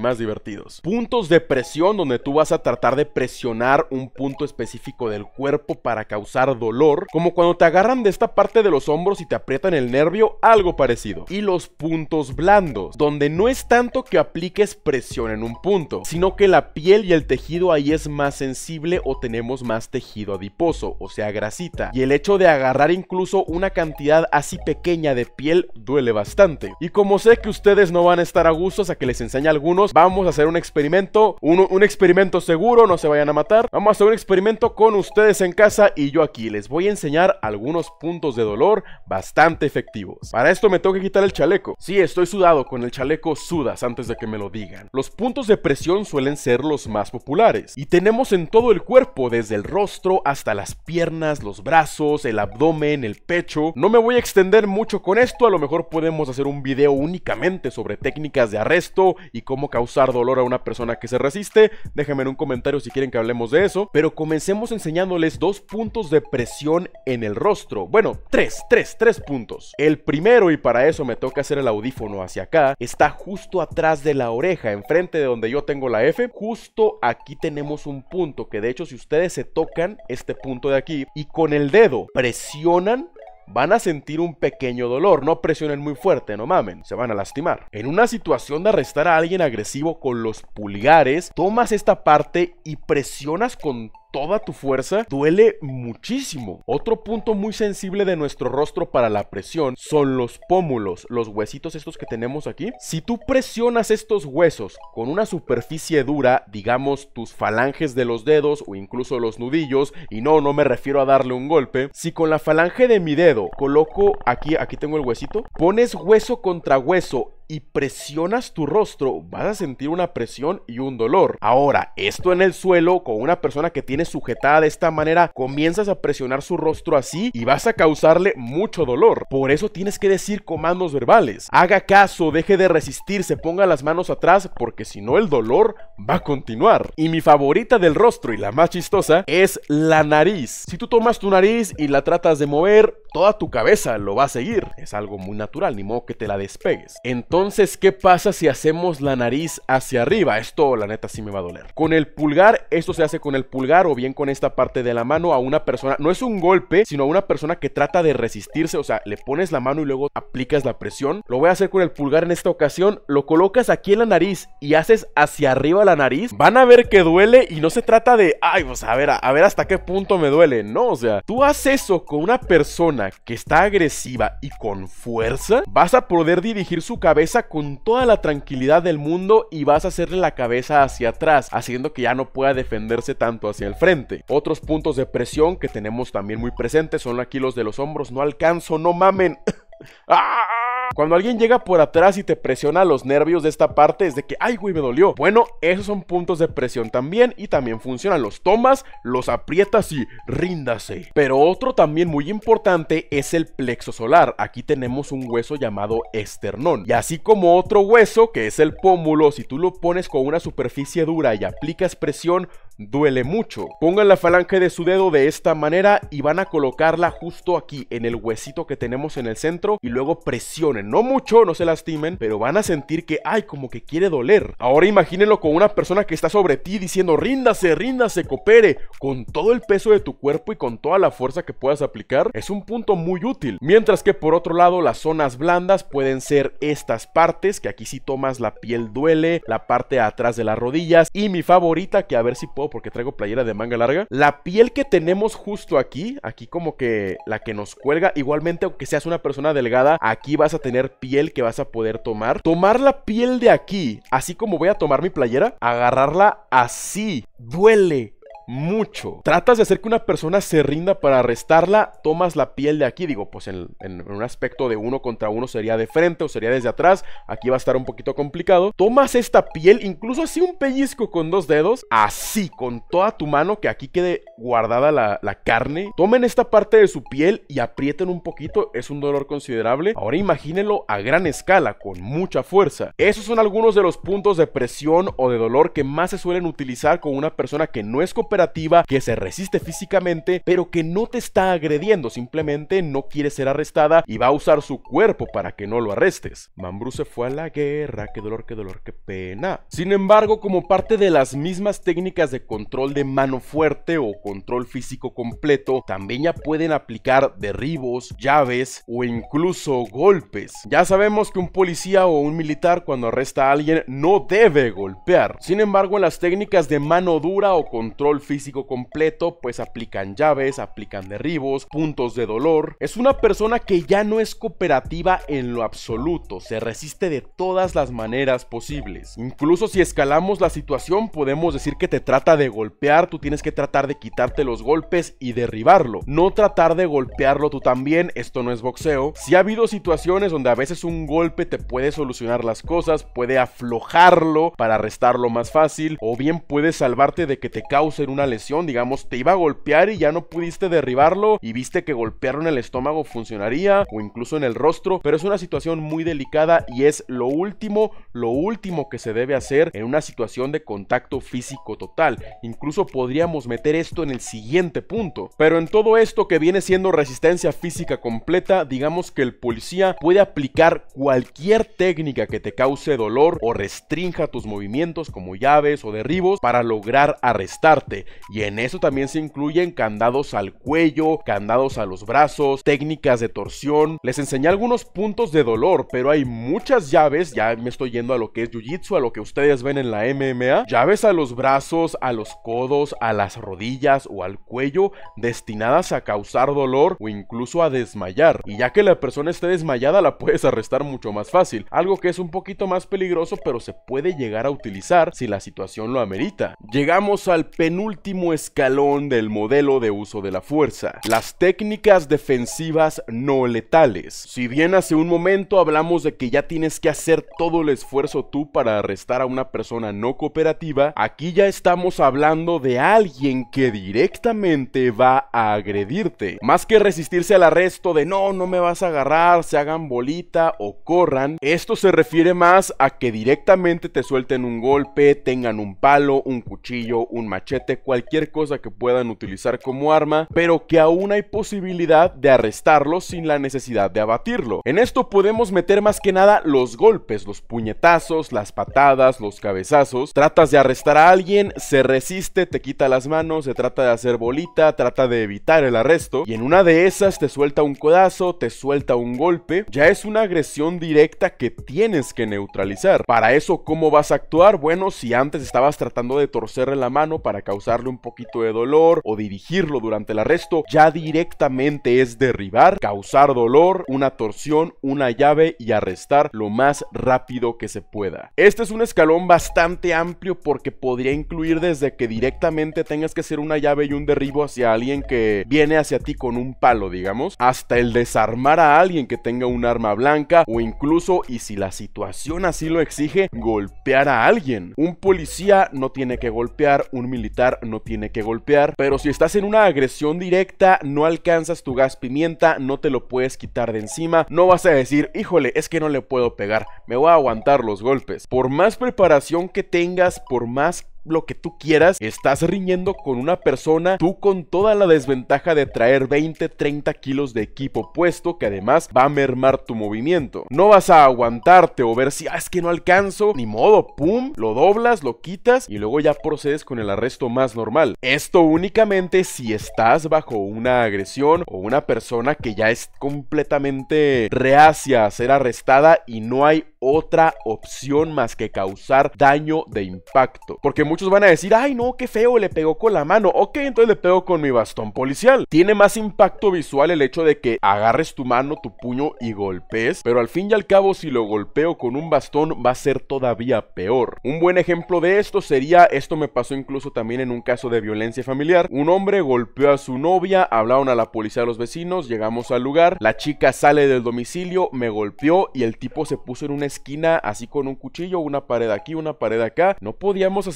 más divertidos. Puntos de presión donde tú vas a tratar de presionar un punto específico del cuerpo para causar dolor, como cuando te agarran de esta parte de los hombros y te aprietan el nervio, algo parecido. Y los puntos blandos, donde no es tanto que apliques presión en un punto, sino que la piel y el tejido ahí es más sensible o tenemos más tejido adiposo, o sea, grasita. Y el hecho de agarrar incluso una cantidad así pequeña de piel duele bastante. Y como sé que ustedes no van a estar a gustos a que les enseñe algunos, vamos a hacer un experimento, un, experimento seguro, no se vayan a matar. Vamos a hacer un experimento con ustedes en casa y yo aquí les voy a enseñar algunos puntos de dolor bastante efectivos. Para esto me tengo que quitar el chaleco. Sí, estoy sudado, con el chaleco sudas antes de que me lo digan. Los puntos de presión suelen ser los más populares y tenemos en todo el cuerpo, desde el rostro hasta las piernas, los brazos, el abdomen, el pecho. No me voy a extender mucho con esto, a lo mejor podemos hacer un video únicamente sobre técnicas de arresto y cómo causar dolor a una persona que se resiste. Déjenme en un comentario si quieren que hablemos de eso, pero comencemos enseñándoles dos puntos de presión en el rostro. Bueno, tres, tres, tres puntos. El primero, y para eso me toca hacer el audífono hacia acá, está justo atrás de la oreja, enfrente de donde yo tengo la F. Justo aquí tenemos un punto que de hecho si ustedes se tocan este punto de aquí y con el dedo presionan van a sentir un pequeño dolor. No presionen muy fuerte, no mamen, se van a lastimar. En una situación de arrestar a alguien agresivo con los pulgares, tomas esta parte y presionas con toda tu fuerza, duele muchísimo. Otro punto muy sensible de nuestro rostro para la presión son los pómulos, los huesitos estos que tenemos aquí. Si tú presionas estos huesos con una superficie dura, digamos tus falanges de los dedos o incluso los nudillos, y no, no me refiero a darle un golpe, si con la falange de mi dedo coloco aquí, aquí tengo el huesito, pones hueso contra hueso y presionas tu rostro, vas a sentir una presión y un dolor. Ahora, esto en el suelo, con una persona que tiene sujetada de esta manera, comienzas a presionar su rostro así y vas a causarle mucho dolor. Por eso tienes que decir comandos verbales. Haga caso, deje de resistirse, ponga las manos atrás, porque si no el dolor va a continuar. Y mi favorita del rostro y la más chistosa es la nariz. Si tú tomas tu nariz y la tratas de mover, toda tu cabeza lo va a seguir. Es algo muy natural, ni modo que te la despegues. Entonces, ¿qué pasa si hacemos la nariz hacia arriba? Esto, la neta, sí me va a doler. Con el pulgar, esto se hace con el pulgar o bien con esta parte de la mano a una persona. No es un golpe, sino a una persona que trata de resistirse. O sea, le pones la mano y luego aplicas la presión. Lo voy a hacer con el pulgar en esta ocasión. Lo colocas aquí en la nariz y haces hacia arriba la nariz. Van a ver que duele y no se trata de, ay, pues a ver, a ver hasta qué punto me duele. No, o sea, tú haces eso con una persona que está agresiva y con fuerza, vas a poder dirigir su cabeza con toda la tranquilidad del mundo y vas a hacerle la cabeza hacia atrás, haciendo que ya no pueda defenderse tanto hacia el frente. Otros puntos de presión que tenemos también muy presentes son aquí los de los hombros. No alcanzo, no mamen. ¡Ah! Cuando alguien llega por atrás y te presiona los nervios de esta parte es de que, ay güey, me dolió. Bueno, esos son puntos de presión también y también funcionan. Los tomas, los aprietas y ríndase. Pero otro también muy importante es el plexo solar. Aquí tenemos un hueso llamado esternón. Y así como otro hueso que es el pómulo, si tú lo pones con una superficie dura y aplicas presión, duele mucho. Pongan la falange de su dedo de esta manera y van a colocarla justo aquí en el huesito que tenemos en el centro y luego presionen. No mucho, no se lastimen, pero van a sentir que, ay, como que quiere doler. Ahora imagínenlo con una persona que está sobre ti diciendo, ríndase, ríndase, coopere, con todo el peso de tu cuerpo y con toda la fuerza que puedas aplicar. Es un punto muy útil. Mientras que por otro lado, las zonas blandas pueden ser estas partes, que aquí si tomas la piel duele, la parte de atrás de las rodillas y mi favorita, que a ver si puedo porque traigo playera de manga larga. La piel que tenemos justo aquí, aquí como que la que nos cuelga, igualmente aunque seas una persona delgada, aquí vas a tener piel que vas a poder tomar. Tomar la piel de aquí, así como voy a tomar mi playera, agarrarla así, duele mucho. Tratas de hacer que una persona se rinda para arrestarla, tomas la piel de aquí, digo, pues en, un aspecto de uno contra uno sería de frente o sería desde atrás, aquí va a estar un poquito complicado. Tomas esta piel, incluso así un pellizco con dos dedos, así, con toda tu mano, que aquí quede guardada la, carne. Tomen esta parte de su piel y aprieten un poquito, es un dolor considerable. Ahora imagínenlo a gran escala, con mucha fuerza. Esos son algunos de los puntos de presión o de dolor que más se suelen utilizar con una persona que no es cooperativa que se resiste físicamente, pero que no te está agrediendo, simplemente no quiere ser arrestada y va a usar su cuerpo para que no lo arrestes. Mambrú se fue a la guerra, qué dolor, qué dolor, qué pena. Sin embargo, como parte de las mismas técnicas de control de mano fuerte o control físico completo, también ya pueden aplicar derribos, llaves o incluso golpes. Ya sabemos que un policía o un militar cuando arresta a alguien no debe golpear. Sin embargo, en las técnicas de mano dura o control físico completo, pues aplican llaves, aplican derribos, puntos de dolor. Es una persona que ya no es cooperativa en lo absoluto, se resiste de todas las maneras posibles. Incluso si escalamos la situación, podemos decir que te trata de golpear, tú tienes que tratar de quitarte los golpes y derribarlo. No tratar de golpearlo tú también, esto no es boxeo. Si ha habido situaciones donde a veces un golpe te puede solucionar las cosas, puede aflojarlo para restarlo más fácil, o bien puede salvarte de que te causen una lesión, digamos, te iba a golpear y ya no pudiste derribarlo y viste que golpearlo en el estómago funcionaría o incluso en el rostro, pero es una situación muy delicada y es lo último, lo último que se debe hacer en una situación de contacto físico total. Incluso podríamos meter esto en el siguiente punto. Pero en todo esto que viene siendo resistencia física completa, digamos que el policía puede aplicar cualquier técnica que te cause dolor o restrinja tus movimientos como llaves o derribos para lograr arrestarte. Y en eso también se incluyen candados al cuello, candados a los brazos, técnicas de torsión. Les enseñé algunos puntos de dolor, pero hay muchas llaves, ya me estoy yendo a lo que es Jiu-Jitsu, a lo que ustedes ven en la MMA, llaves a los brazos, a los codos, a las rodillas o al cuello destinadas a causar dolor o incluso a desmayar. Y ya que la persona esté desmayada la puedes arrestar mucho más fácil, algo que es un poquito más peligroso pero se puede llegar a utilizar si la situación lo amerita. Llegamos al penúltimo escalón del modelo de uso de la fuerza, las técnicas defensivas no letales. Si bien hace un momento hablamos de que ya tienes que hacer todo el esfuerzo tú para arrestar a una persona no cooperativa, aquí ya estamos hablando de alguien que directamente va a agredirte. Más que resistirse al arresto de no, no me vas a agarrar, se hagan bolita o corran, esto se refiere más a que directamente te suelten un golpe, tengan un palo, un cuchillo, un machete, cualquier cosa que puedan utilizar como arma, pero que aún hay posibilidad de arrestarlo sin la necesidad de abatirlo. En esto podemos meter más que nada los golpes, los puñetazos, las patadas, los cabezazos. Tratas de arrestar a alguien, se resiste, te quita las manos, se trata de hacer bolita, trata de evitar el arresto y en una de esas te suelta un codazo, te suelta un golpe, ya es una agresión directa que tienes que neutralizar. Para eso, ¿cómo vas a actuar? Bueno, si antes estabas tratando de torcerle la mano para causarle un poquito de dolor o dirigirlo durante el arresto, ya directamente es derribar, causar dolor, una torsión, una llave y arrestar lo más rápido que se pueda. Este es un escalón bastante amplio porque podría incluir desde que directamente tengas que hacer una llave y un derribo hacia alguien que viene hacia ti con un palo, digamos, hasta el desarmar a alguien que tenga un arma blanca o incluso, y si la situación así lo exige, golpear a alguien. Un policía no tiene que golpear, un militar no tiene que golpear, pero si estás en una agresión directa, no alcanzas tu gas pimienta, no te lo puedes quitar de encima, no vas a decir, híjole, es que no le puedo pegar, me voy a aguantar los golpes. Por más preparación que tengas, por más lo que tú quieras, estás riñendo con una persona, tú con toda la desventaja de traer 20, 30 kilos de equipo puesto que además va a mermar tu movimiento. No vas a aguantarte o ver si, ah, es que no alcanzo, ni modo, pum, lo doblas, lo quitas y luego ya procedes con el arresto más normal. Esto únicamente si estás bajo una agresión o una persona que ya es completamente reacia a ser arrestada y no hay otra opción más que causar daño de impacto. Porque muchos van a decir, ay no, qué feo, le pegó con la mano. Ok, entonces le pego con mi bastón policial. Tiene más impacto visual el hecho de que agarres tu mano, tu puño y golpes. Pero al fin y al cabo, si lo golpeo con un bastón, va a ser todavía peor. Un buen ejemplo de esto sería, esto me pasó incluso también en un caso de violencia familiar. Un hombre golpeó a su novia, hablaron a la policía a los vecinos, llegamos al lugar, la chica sale del domicilio, me golpeó y el tipo se puso en una esquina así con un cuchillo, una pared aquí, una pared acá. No podíamos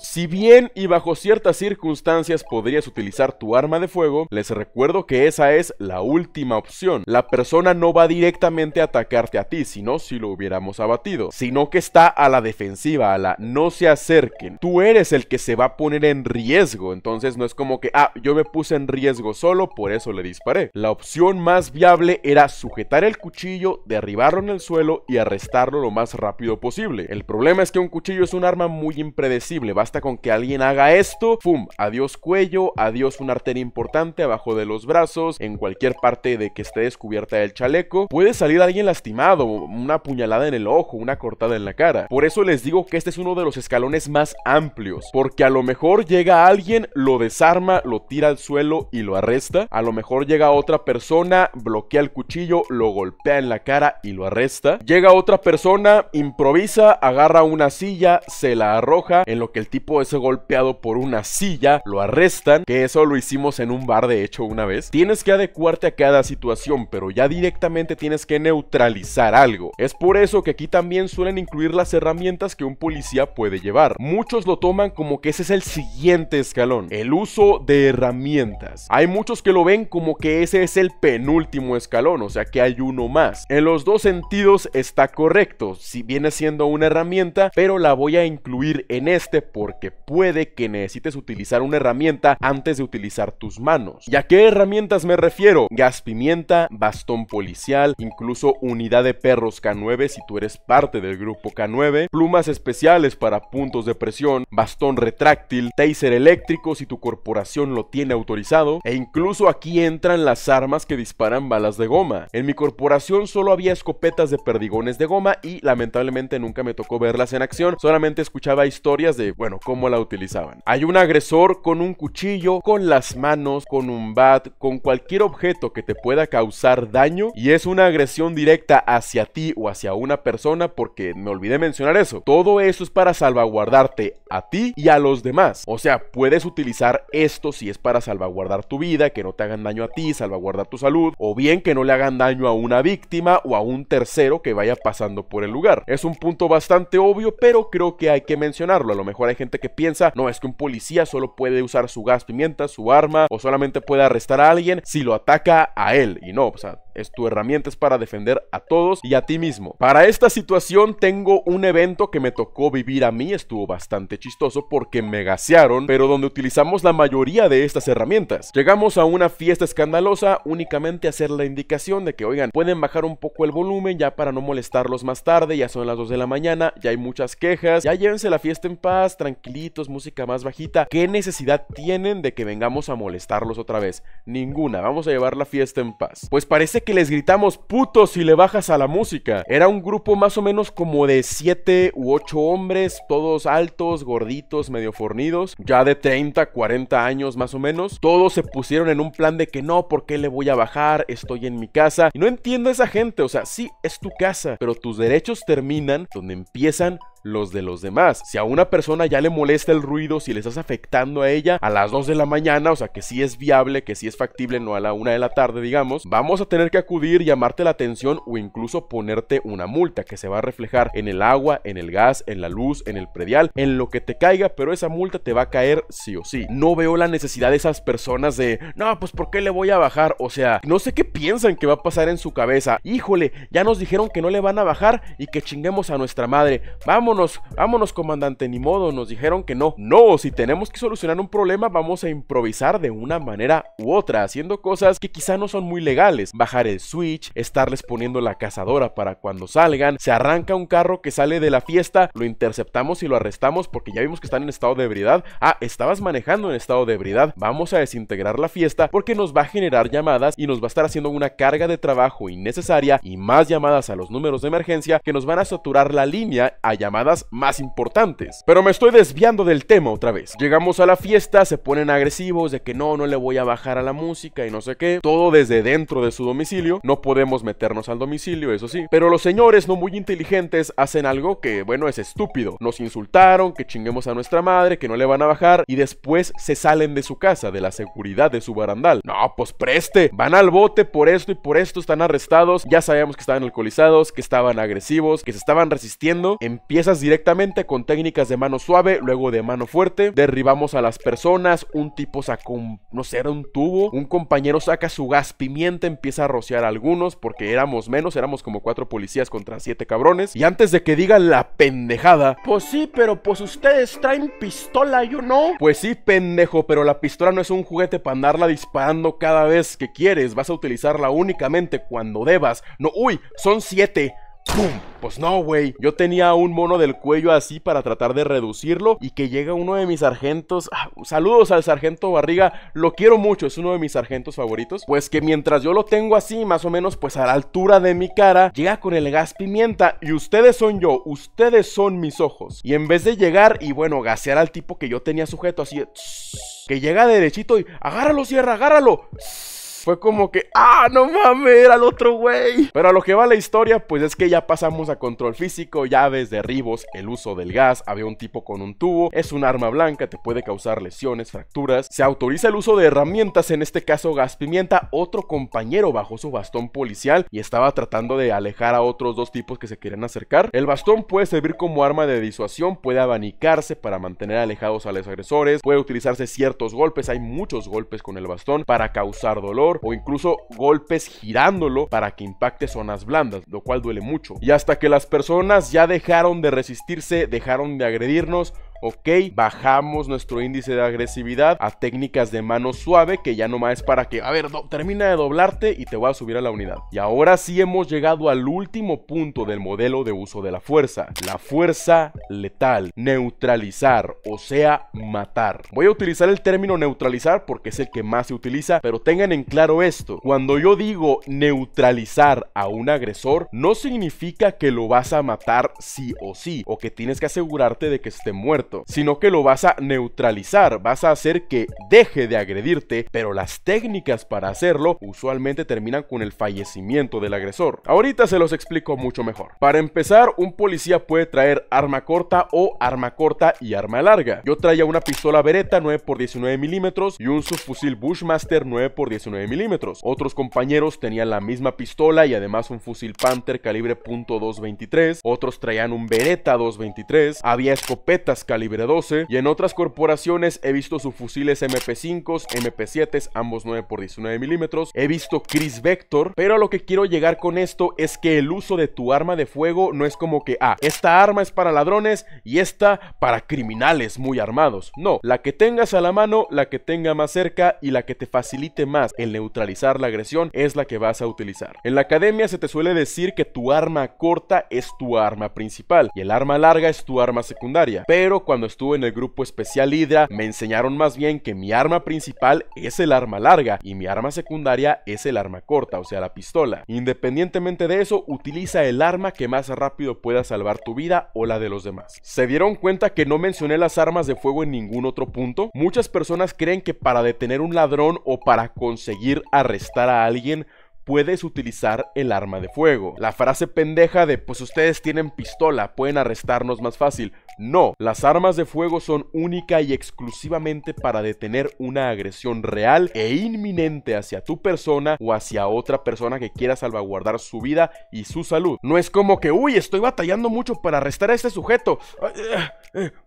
Si bien y bajo ciertas circunstancias podrías utilizar tu arma de fuego, les recuerdo que esa es la última opción. La persona no va directamente a atacarte a ti, sino si lo hubiéramos abatido, sino que está a la defensiva, a la no se acerquen. Tú eres el que se va a poner en riesgo, entonces no es como que, ah, yo me puse en riesgo solo, por eso le disparé. La opción más viable era sujetar el cuchillo, derribarlo en el suelo y arrestarlo lo más rápido posible. El problema es que un cuchillo es un arma muy impredecible, basta con que alguien haga esto, ¡pum! Adiós cuello, adiós una arteria importante abajo de los brazos, en cualquier parte de que esté descubierta el chaleco. Puede salir alguien lastimado, una puñalada en el ojo, una cortada en la cara. Por eso les digo que este es uno de los escalones más amplios, porque a lo mejor llega alguien, lo desarma, lo tira al suelo y lo arresta. A lo mejor llega otra persona, bloquea el cuchillo, lo golpea en la cara y lo arresta. Llega otra persona, improvisa, agarra una silla, se la arroja, en lo que el tipo es golpeado por una silla, lo arrestan, que eso lo hicimos en un bar de hecho una vez. Tienes que adecuarte a cada situación, pero ya directamente tienes que neutralizar algo. Es por eso que aquí también suelen incluir las herramientas que un policía puede llevar. Muchos lo toman como que ese es el siguiente escalón, el uso de herramientas. Hay muchos que lo ven como que ese es el penúltimo escalón, o sea que hay uno más. En los dos sentidos está correcto, si viene siendo una herramienta, pero la voy a incluir en este porque puede que necesites utilizar una herramienta antes de utilizar tus manos. ¿Y a qué herramientas me refiero? Gas pimienta, bastón policial, incluso unidad de perros K9 si tú eres parte del grupo K9, plumas especiales para puntos de presión, bastón retráctil, taser eléctrico si tu corporación lo tiene autorizado, e incluso aquí entran las armas que disparan balas de goma. En mi corporación solo había escopetas de perdigones de goma y lamentablemente nunca me tocó verlas en acción, solamente escuchaba historias de, bueno, cómo la utilizaban. Hay un agresor con un cuchillo, con las manos, con un bat, con cualquier objeto que te pueda causar daño y es una agresión directa hacia ti o hacia una persona porque me olvidé mencionar eso. Todo eso es para salvaguardarte a ti y a los demás. O sea, puedes utilizar esto si es para salvaguardar tu vida, que no te hagan daño a ti, salvaguardar tu salud, o bien que no le hagan daño a una víctima o a un tercero que vaya pasando por el lugar. Es un punto bastante obvio, pero creo que hay que mencionarlo. A lo mejor hay gente que piensa, no, es que un policía solo puede usar su gas pimienta, su arma, o solamente puede arrestar a alguien si lo ataca a él. Y no, o sea, es tu herramienta es para defender a todos y a ti mismo. Para esta situación tengo un evento que me tocó vivir a mí, estuvo bastante chistoso porque me gasearon, pero donde utilizamos la mayoría de estas herramientas. Llegamos a una fiesta escandalosa únicamente hacer la indicación de que, oigan, pueden bajar un poco el volumen ya para no molestarlos más tarde, ya son las 2 de la mañana, ya hay muchas quejas, ya llévense la fiesta en paz, tranquilitos, música más bajita. ¿Qué necesidad tienen de que vengamos a molestarlos otra vez? Ninguna, vamos a llevar la fiesta en paz. Pues parece que que les gritamos putos si le bajas a la música. Era un grupo más o menos como de 7 u 8 hombres, todos altos, gorditos, medio fornidos, ya de 30, 40 años más o menos. Todos se pusieron en un plan de que no, ¿por qué le voy a bajar? Estoy en mi casa. Y no entiendo a esa gente, o sea, sí, es tu casa, pero tus derechos terminan donde empiezan los de los demás. Si a una persona ya le molesta el ruido, si le estás afectando a ella a las 2 de la mañana, o sea que sí es viable, que sí es factible, no a la 1 de la tarde, digamos, vamos a tener que acudir, llamarte la atención o incluso ponerte una multa que se va a reflejar en el agua, en el gas, en la luz, en el predial, en lo que te caiga, pero esa multa te va a caer sí o sí. No veo la necesidad de esas personas de, no, pues ¿por qué le voy a bajar? O sea, no sé qué piensan que va a pasar en su cabeza. Híjole, ya nos dijeron que no le van a bajar y que chinguemos a nuestra madre. Vamos vámonos, comandante, ni modo, nos dijeron que no. No, si tenemos que solucionar un problema vamos a improvisar de una manera u otra, haciendo cosas que quizá no son muy legales. Bajar el switch, estarles poniendo la cazadora para cuando salgan, se arranca un carro que sale de la fiesta, lo interceptamos y lo arrestamos porque ya vimos que están en estado de ebriedad. Ah, estabas manejando en estado de ebriedad, vamos a desintegrar la fiesta porque nos va a generar llamadas y nos va a estar haciendo una carga de trabajo innecesaria y más llamadas a los números de emergencia que nos van a saturar la línea a llamadas más importantes. Pero me estoy desviando del tema otra vez. Llegamos a la fiesta, se ponen agresivos de que no, no le voy a bajar a la música y no sé qué. Todo desde dentro de su domicilio. No podemos meternos al domicilio, eso sí. Pero los señores no muy inteligentes hacen algo que, bueno, es estúpido. Nos insultaron, que chinguemos a nuestra madre, que no le van a bajar y después se salen de su casa, de la seguridad de su barandal. No, pues preste. Van al bote por esto y por esto están arrestados. Ya sabíamos que estaban alcoholizados, que estaban agresivos, que se estaban resistiendo. Directamente con técnicas de mano suave, luego de mano fuerte. Derribamos a las personas, un tipo saca un, no sé, era un tubo. Un compañero saca su gas pimienta, empieza a rociar a algunos porque éramos menos, éramos como cuatro policías contra siete cabrones. Y antes de que digan la pendejada, pues sí, pero pues ustedes traen pistola, yo no. Pues sí, pendejo, pero la pistola no es un juguete para andarla disparando cada vez que quieres. Vas a utilizarla únicamente cuando debas. No, uy, son siete. ¡Pum! Pues no, güey. Yo tenía un mono del cuello así para tratar de reducirlo y que llega uno de mis sargentos. Ah, saludos al sargento Barriga. Lo quiero mucho, es uno de mis sargentos favoritos. Pues que mientras yo lo tengo así, más o menos pues a la altura de mi cara, llega con el gas pimienta y ustedes son yo, ustedes son mis ojos. Y en vez de llegar y bueno, gasear al tipo que yo tenía sujeto así, que llega derechito y agárralo, cierra, agárralo fue como que, ah, no mames, era el otro güey. Pero a lo que va la historia, pues es que ya pasamos a control físico, llaves, derribos, el uso del gas, había un tipo con un tubo, es un arma blanca, te puede causar lesiones, fracturas. Se autoriza el uso de herramientas, en este caso gas pimienta, otro compañero bajó su bastón policial y estaba tratando de alejar a otros dos tipos que se quieren acercar. El bastón puede servir como arma de disuasión, puede abanicarse para mantener alejados a los agresores, puede utilizarse ciertos golpes, hay muchos golpes con el bastón para causar dolor o incluso golpes girándolo para que impacte zonas blandas, lo cual duele mucho. Y hasta que las personas ya dejaron de resistirse, dejaron de agredirnos, Ok, bajamos nuestro índice de agresividad a técnicas de mano suave que ya nomás es para que, a ver, termina de doblarte y te voy a subir a la unidad. Y ahora sí hemos llegado al último punto del modelo de uso de la fuerza, la fuerza letal, neutralizar, o sea, matar. Voy a utilizar el término neutralizar porque es el que más se utiliza, pero tengan en claro esto, cuando yo digo neutralizar a un agresor, no significa que lo vas a matar sí o sí, o que tienes que asegurarte de que esté muerto, sino que lo vas a neutralizar, vas a hacer que deje de agredirte, pero las técnicas para hacerlo usualmente terminan con el fallecimiento del agresor. Ahorita se los explico mucho mejor. Para empezar, un policía puede traer arma corta o arma corta y arma larga. Yo traía una pistola Beretta 9 x 19 milímetros y un subfusil Bushmaster 9 x 19 milímetros. Otros compañeros tenían la misma pistola y además un fusil Panther calibre .223. Otros traían un Beretta 223. Había escopetas calibre 12 y en otras corporaciones he visto sus fusiles MP5s, MP7s, ambos 9 x 19 milímetros. He visto Chris Vector, pero a lo que quiero llegar con esto es que el uso de tu arma de fuego no es como que, ah, esta arma es para ladrones y esta para criminales muy armados. No, la que tengas a la mano, la que tenga más cerca y la que te facilite más el neutralizar la agresión es la que vas a utilizar. En la academia se te suele decir que tu arma corta es tu arma principal y el arma larga es tu arma secundaria, pero cuando estuve en el grupo especial Hydra me enseñaron más bien que mi arma principal es el arma larga y mi arma secundaria es el arma corta, o sea la pistola. Independientemente de eso, utiliza el arma que más rápido pueda salvar tu vida o la de los demás. ¿Se dieron cuenta que no mencioné las armas de fuego en ningún otro punto? Muchas personas creen que para detener un ladrón o para conseguir arrestar a alguien puedes utilizar el arma de fuego. La frase pendeja de pues ustedes tienen pistola, pueden arrestarnos más fácil. No, las armas de fuego son única y exclusivamente para detener una agresión real e inminente hacia tu persona o hacia otra persona que quiera salvaguardar su vida y su salud. No es como que, uy, estoy batallando mucho para arrestar a este sujeto.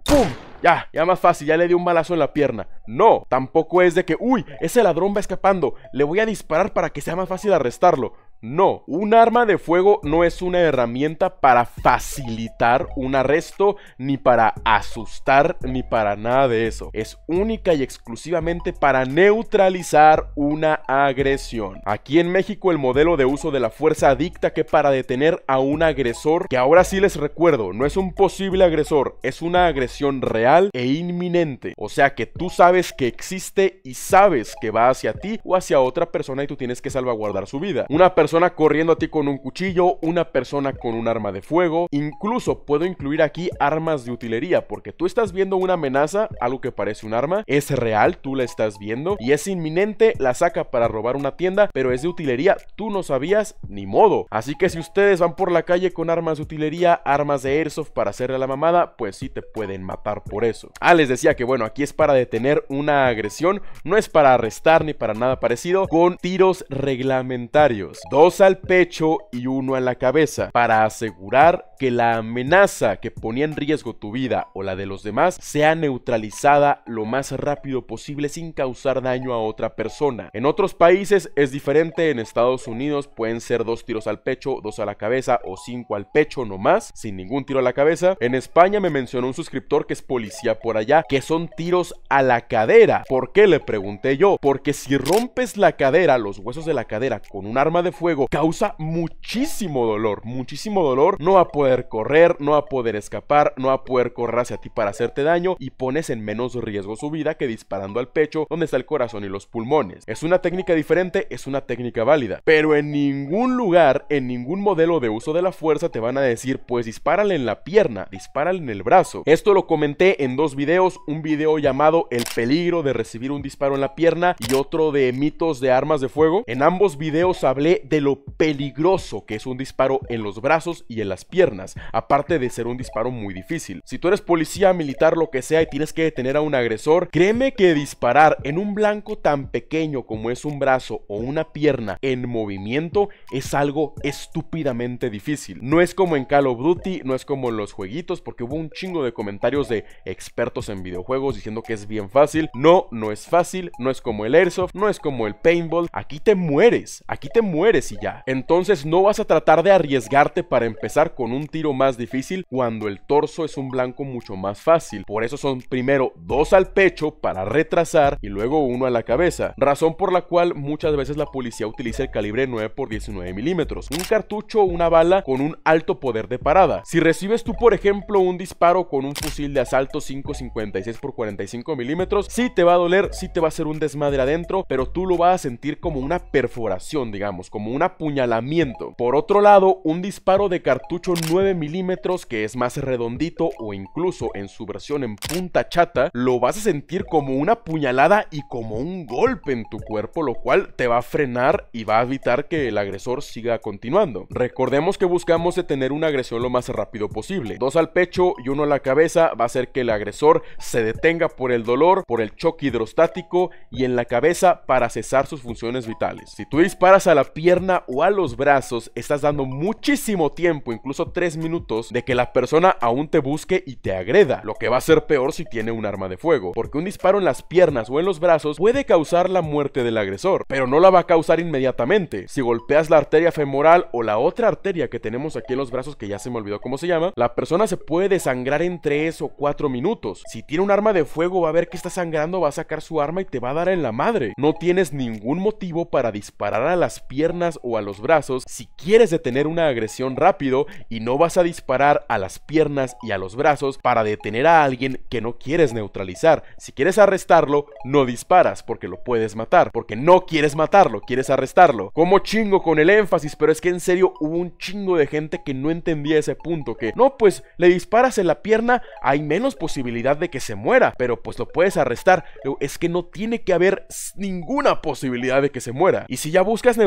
¡Pum! Ya, ya más fácil, ya le di un balazo en la pierna. No, tampoco es de que, uy, ese ladrón va escapando, le voy a disparar para que sea más fácil arrestarlo. No, un arma de fuego no es una herramienta para facilitar un arresto, ni para asustar, ni para nada de eso. Es única y exclusivamente para neutralizar una agresión. Aquí en México el modelo de uso de la fuerza dicta que para detener a un agresor, que ahora sí les recuerdo, no es un posible agresor, es una agresión real e inminente. O sea que tú sabes que existe y sabes que va hacia ti o hacia otra persona y tú tienes que salvaguardar su vida. Una persona corriendo a ti con un cuchillo, una persona con un arma de fuego. Incluso puedo incluir aquí armas de utilería, porque tú estás viendo una amenaza, algo que parece un arma, es real, tú la estás viendo y es inminente, la saca para robar una tienda, pero es de utilería, tú no sabías ni modo. Así que si ustedes van por la calle con armas de utilería, armas de airsoft para hacerle la mamada, pues sí te pueden matar por eso. Ah, les decía que bueno, aquí es para detener una agresión, no es para arrestar ni para nada parecido, con tiros reglamentarios al pecho y uno en la cabeza, para asegurar que la amenaza que ponía en riesgo tu vida o la de los demás sea neutralizada lo más rápido posible sin causar daño a otra persona. En otros países es diferente, en Estados Unidos pueden ser dos tiros al pecho, dos a la cabeza o cinco al pecho no más, sin ningún tiro a la cabeza. En España me mencionó un suscriptor que es policía por allá, que son tiros a la cadera. ¿Por qué? Le pregunté yo. Porque si rompes la cadera, los huesos de la cadera con un arma de fuego, causa muchísimo dolor, muchísimo dolor. No va a poder correr, no va a poder escapar, no va a poder correr hacia ti para hacerte daño y pones en menos riesgo su vida que disparando al pecho donde está el corazón y los pulmones. Es una técnica diferente, es una técnica válida, pero en ningún lugar, en ningún modelo de uso de la fuerza te van a decir, pues dispárale en la pierna, dispárale en el brazo. Esto lo comenté en dos videos, un video llamado El peligro de recibir un disparo en la pierna y otro de mitos de armas de fuego. En ambos videos hablé de lo peligroso que es un disparo en los brazos y en las piernas, aparte de ser un disparo muy difícil. Si tú eres policía, militar, lo que sea y tienes que detener a un agresor, créeme que disparar en un blanco tan pequeño como es un brazo o una pierna en movimiento es algo estúpidamente difícil. No es como en Call of Duty, no es como en los jueguitos, porque hubo un chingo de comentarios de expertos en videojuegos diciendo que es bien fácil. No, no es fácil, no es como el airsoft, no es como el paintball. Aquí te mueres, aquí te mueres y ya. Entonces no vas a tratar de arriesgarte para empezar con un tiro más difícil cuando el torso es un blanco mucho más fácil. Por eso son primero dos al pecho para retrasar y luego uno a la cabeza. Razón por la cual muchas veces la policía utiliza el calibre 9 x 19 milímetros. Un cartucho o una bala con un alto poder de parada. Si recibes tú por ejemplo un disparo con un fusil de asalto 5.56 x 45 milímetros, sí te va a doler, sí te va a hacer un desmadre adentro, pero tú lo vas a sentir como una perforación, digamos, como un apuñalamiento. Por otro lado, un disparo de cartucho 9 milímetros que es más redondito o incluso en su versión en punta chata, lo vas a sentir como una puñalada y como un golpe en tu cuerpo, lo cual te va a frenar y va a evitar que el agresor siga continuando. Recordemos que buscamos detener una agresión lo más rápido posible. Dos al pecho y uno a la cabeza va a hacer que el agresor se detenga por el dolor, por el choque hidrostático y en la cabeza para cesar sus funciones vitales. Si tú disparas a la pierna o a los brazos, estás dando muchísimo tiempo, incluso 3 minutos, de que la persona aún te busque y te agreda, lo que va a ser peor si tiene un arma de fuego, porque un disparo en las piernas o en los brazos puede causar la muerte del agresor, pero no la va a causar inmediatamente. Si golpeas la arteria femoral o la otra arteria que tenemos aquí en los brazos, que ya se me olvidó cómo se llama, la persona se puede desangrar en 3 o 4 minutos. Si tiene un arma de fuego, va a ver que está sangrando, va a sacar su arma y te va a dar en la madre. No tienes ningún motivo para disparar a las piernas o a los brazos si quieres detener una agresión rápido y no vas a disparar a las piernas y a los brazos para detener a alguien que no quieres neutralizar. Si quieres arrestarlo, no disparas porque lo puedes matar, porque no quieres matarlo, quieres arrestarlo. Como chingo con el énfasis, pero es que en serio hubo un chingo de gente que no entendía ese punto, que no, pues le disparas en la pierna, hay menos posibilidad de que se muera, pero pues lo puedes arrestar. Es que no tiene que haber ninguna posibilidad de que se muera. Y si ya buscas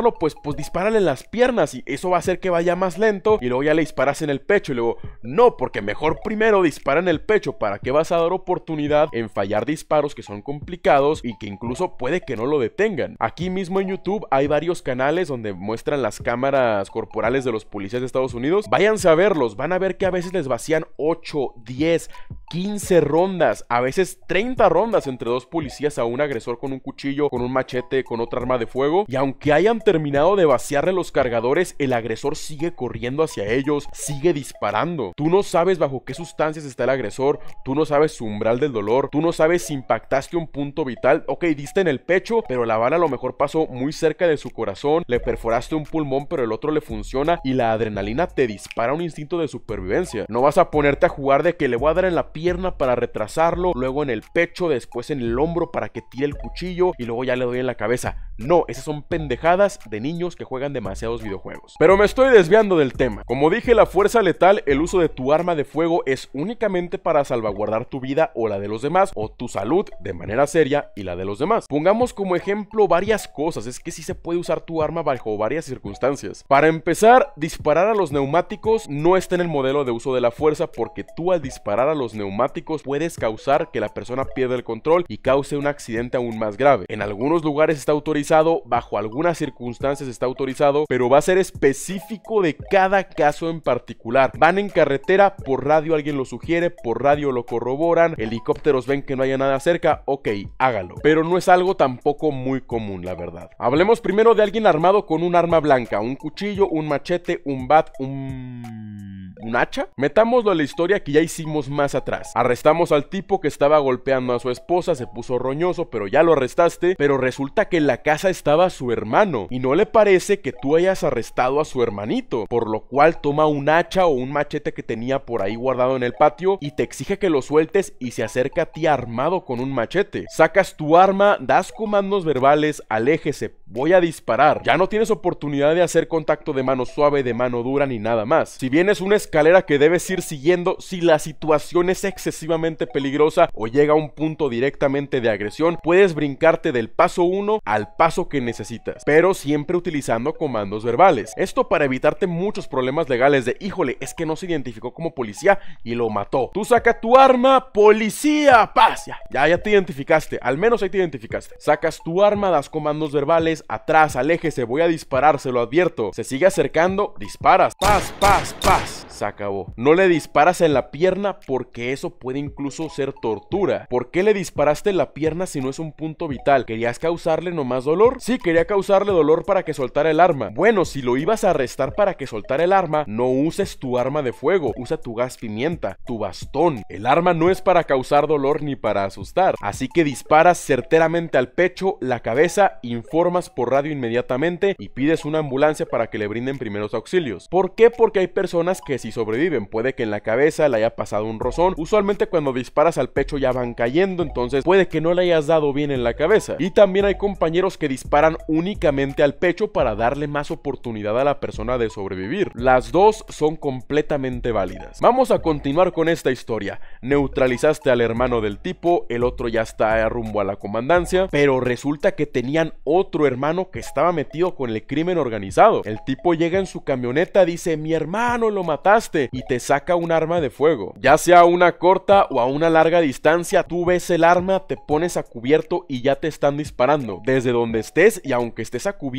neutralizarlo, pues pues dispárale en las piernas y eso va a hacer que vaya más lento y luego ya le disparas en el pecho y luego no, porque mejor primero dispara en el pecho, ¿para qué vas a dar oportunidad en fallar disparos que son complicados y que incluso puede que no lo detengan? Aquí mismo en YouTube hay varios canales donde muestran las cámaras corporales de los policías de Estados Unidos. Váyanse a verlos, van a ver que a veces les vacían 8, 10, 15 rondas, a veces 30 rondas entre dos policías a un agresor con un cuchillo, con un machete, con otra arma de fuego. Y aunque hayan terminado de vaciarle los cargadores, el agresor sigue corriendo hacia ellos, sigue disparando. Tú no sabes bajo qué sustancias está el agresor, tú no sabes su umbral del dolor, tú no sabes si impactaste un punto vital. Ok, diste en el pecho, pero la bala a lo mejor pasó muy cerca de su corazón, le perforaste un pulmón, pero el otro le funciona y la adrenalina te dispara un instinto de supervivencia. No vas a ponerte a jugar de que le voy a dar en la pierna para retrasarlo, luego en el pecho, después en el hombro para que tire el cuchillo y luego ya le doy en la cabeza. No, esas son pendejadas de niños que juegan demasiados videojuegos. Pero me estoy desviando del tema. Como dije, la fuerza letal, el uso de tu arma de fuego es únicamente para salvaguardar tu vida o la de los demás, o tu salud de manera seria y la de los demás. Pongamos como ejemplo varias cosas, es que sí se puede usar tu arma bajo varias circunstancias. Para empezar, disparar a los neumáticos no está en el modelo de uso de la fuerza porque tú al disparar a los neumáticos puedes causar que la persona pierda el control y cause un accidente aún más grave. En algunos lugares está autorizado, bajo algunas circunstancias está autorizado, pero va a ser específico de cada caso en particular. Van en carretera, por radio alguien lo sugiere, por radio lo corroboran, helicópteros ven que no haya nada cerca, ok, hágalo. Pero no es algo tampoco muy común, la verdad. Hablemos primero de alguien armado con un arma blanca, un cuchillo, un machete, un bat, un un hacha? Metámoslo a la historia que ya hicimos más atrás. Arrestamos al tipo que estaba golpeando a su esposa, se puso roñoso, pero ya lo arrestaste, pero resulta que en la casa estaba su hermano y no le parece que tú hayas arrestado a su hermanito, por lo cual toma un hacha o un machete que tenía por ahí guardado en el patio y te exige que lo sueltes y se acerca a ti armado con un machete. Sacas tu arma, das comandos verbales, aléjese, voy a disparar. Ya no tienes oportunidad de hacer contacto de mano suave, de mano dura ni nada más. Si bien es un escalera que debes ir siguiendo si la situación es excesivamente peligrosa o llega a un punto directamente de agresión, puedes brincarte del paso 1 al paso que necesitas, pero siempre utilizando comandos verbales. Esto para evitarte muchos problemas legales de, híjole, es que no se identificó como policía y lo mató. Tú saca tu arma, policía, paz, ya, ya, ya te identificaste, al menos ahí te identificaste. Sacas tu arma, das comandos verbales, atrás, aléjese, voy a disparar, se lo advierto. Se sigue acercando, disparas, paz, paz, paz se acabó. No le disparas en la pierna porque eso puede incluso ser tortura. ¿Por qué le disparaste en la pierna si no es un punto vital? ¿Querías causarle nomás dolor? Sí, quería causarle dolor para que soltara el arma. Bueno, si lo ibas a arrestar para que soltara el arma, no uses tu arma de fuego, usa tu gas pimienta, tu bastón. El arma no es para causar dolor ni para asustar, así que disparas certeramente al pecho, la cabeza, informas por radio inmediatamente y pides una ambulancia para que le brinden primeros auxilios. ¿Por qué? Porque hay personas que si sobreviven, puede que en la cabeza le haya pasado un rozón. Usualmente cuando disparas al pecho ya van cayendo, entonces puede que no le hayas dado bien en la cabeza. Y también hay compañeros que disparan únicamente al pecho para darle más oportunidad a la persona de sobrevivir. Las dos son completamente válidas. Vamos a continuar con esta historia. Neutralizaste al hermano del tipo, el otro ya está rumbo a la comandancia, pero resulta que tenían otro hermano que estaba metido con el crimen organizado. El tipo llega en su camioneta, dice, mi hermano lo mataste, y te saca un arma de fuego. Ya sea a una corta o a una larga distancia, tú ves el arma, te pones a cubierto y ya te están disparando. Desde donde estés y aunque estés a cubierto,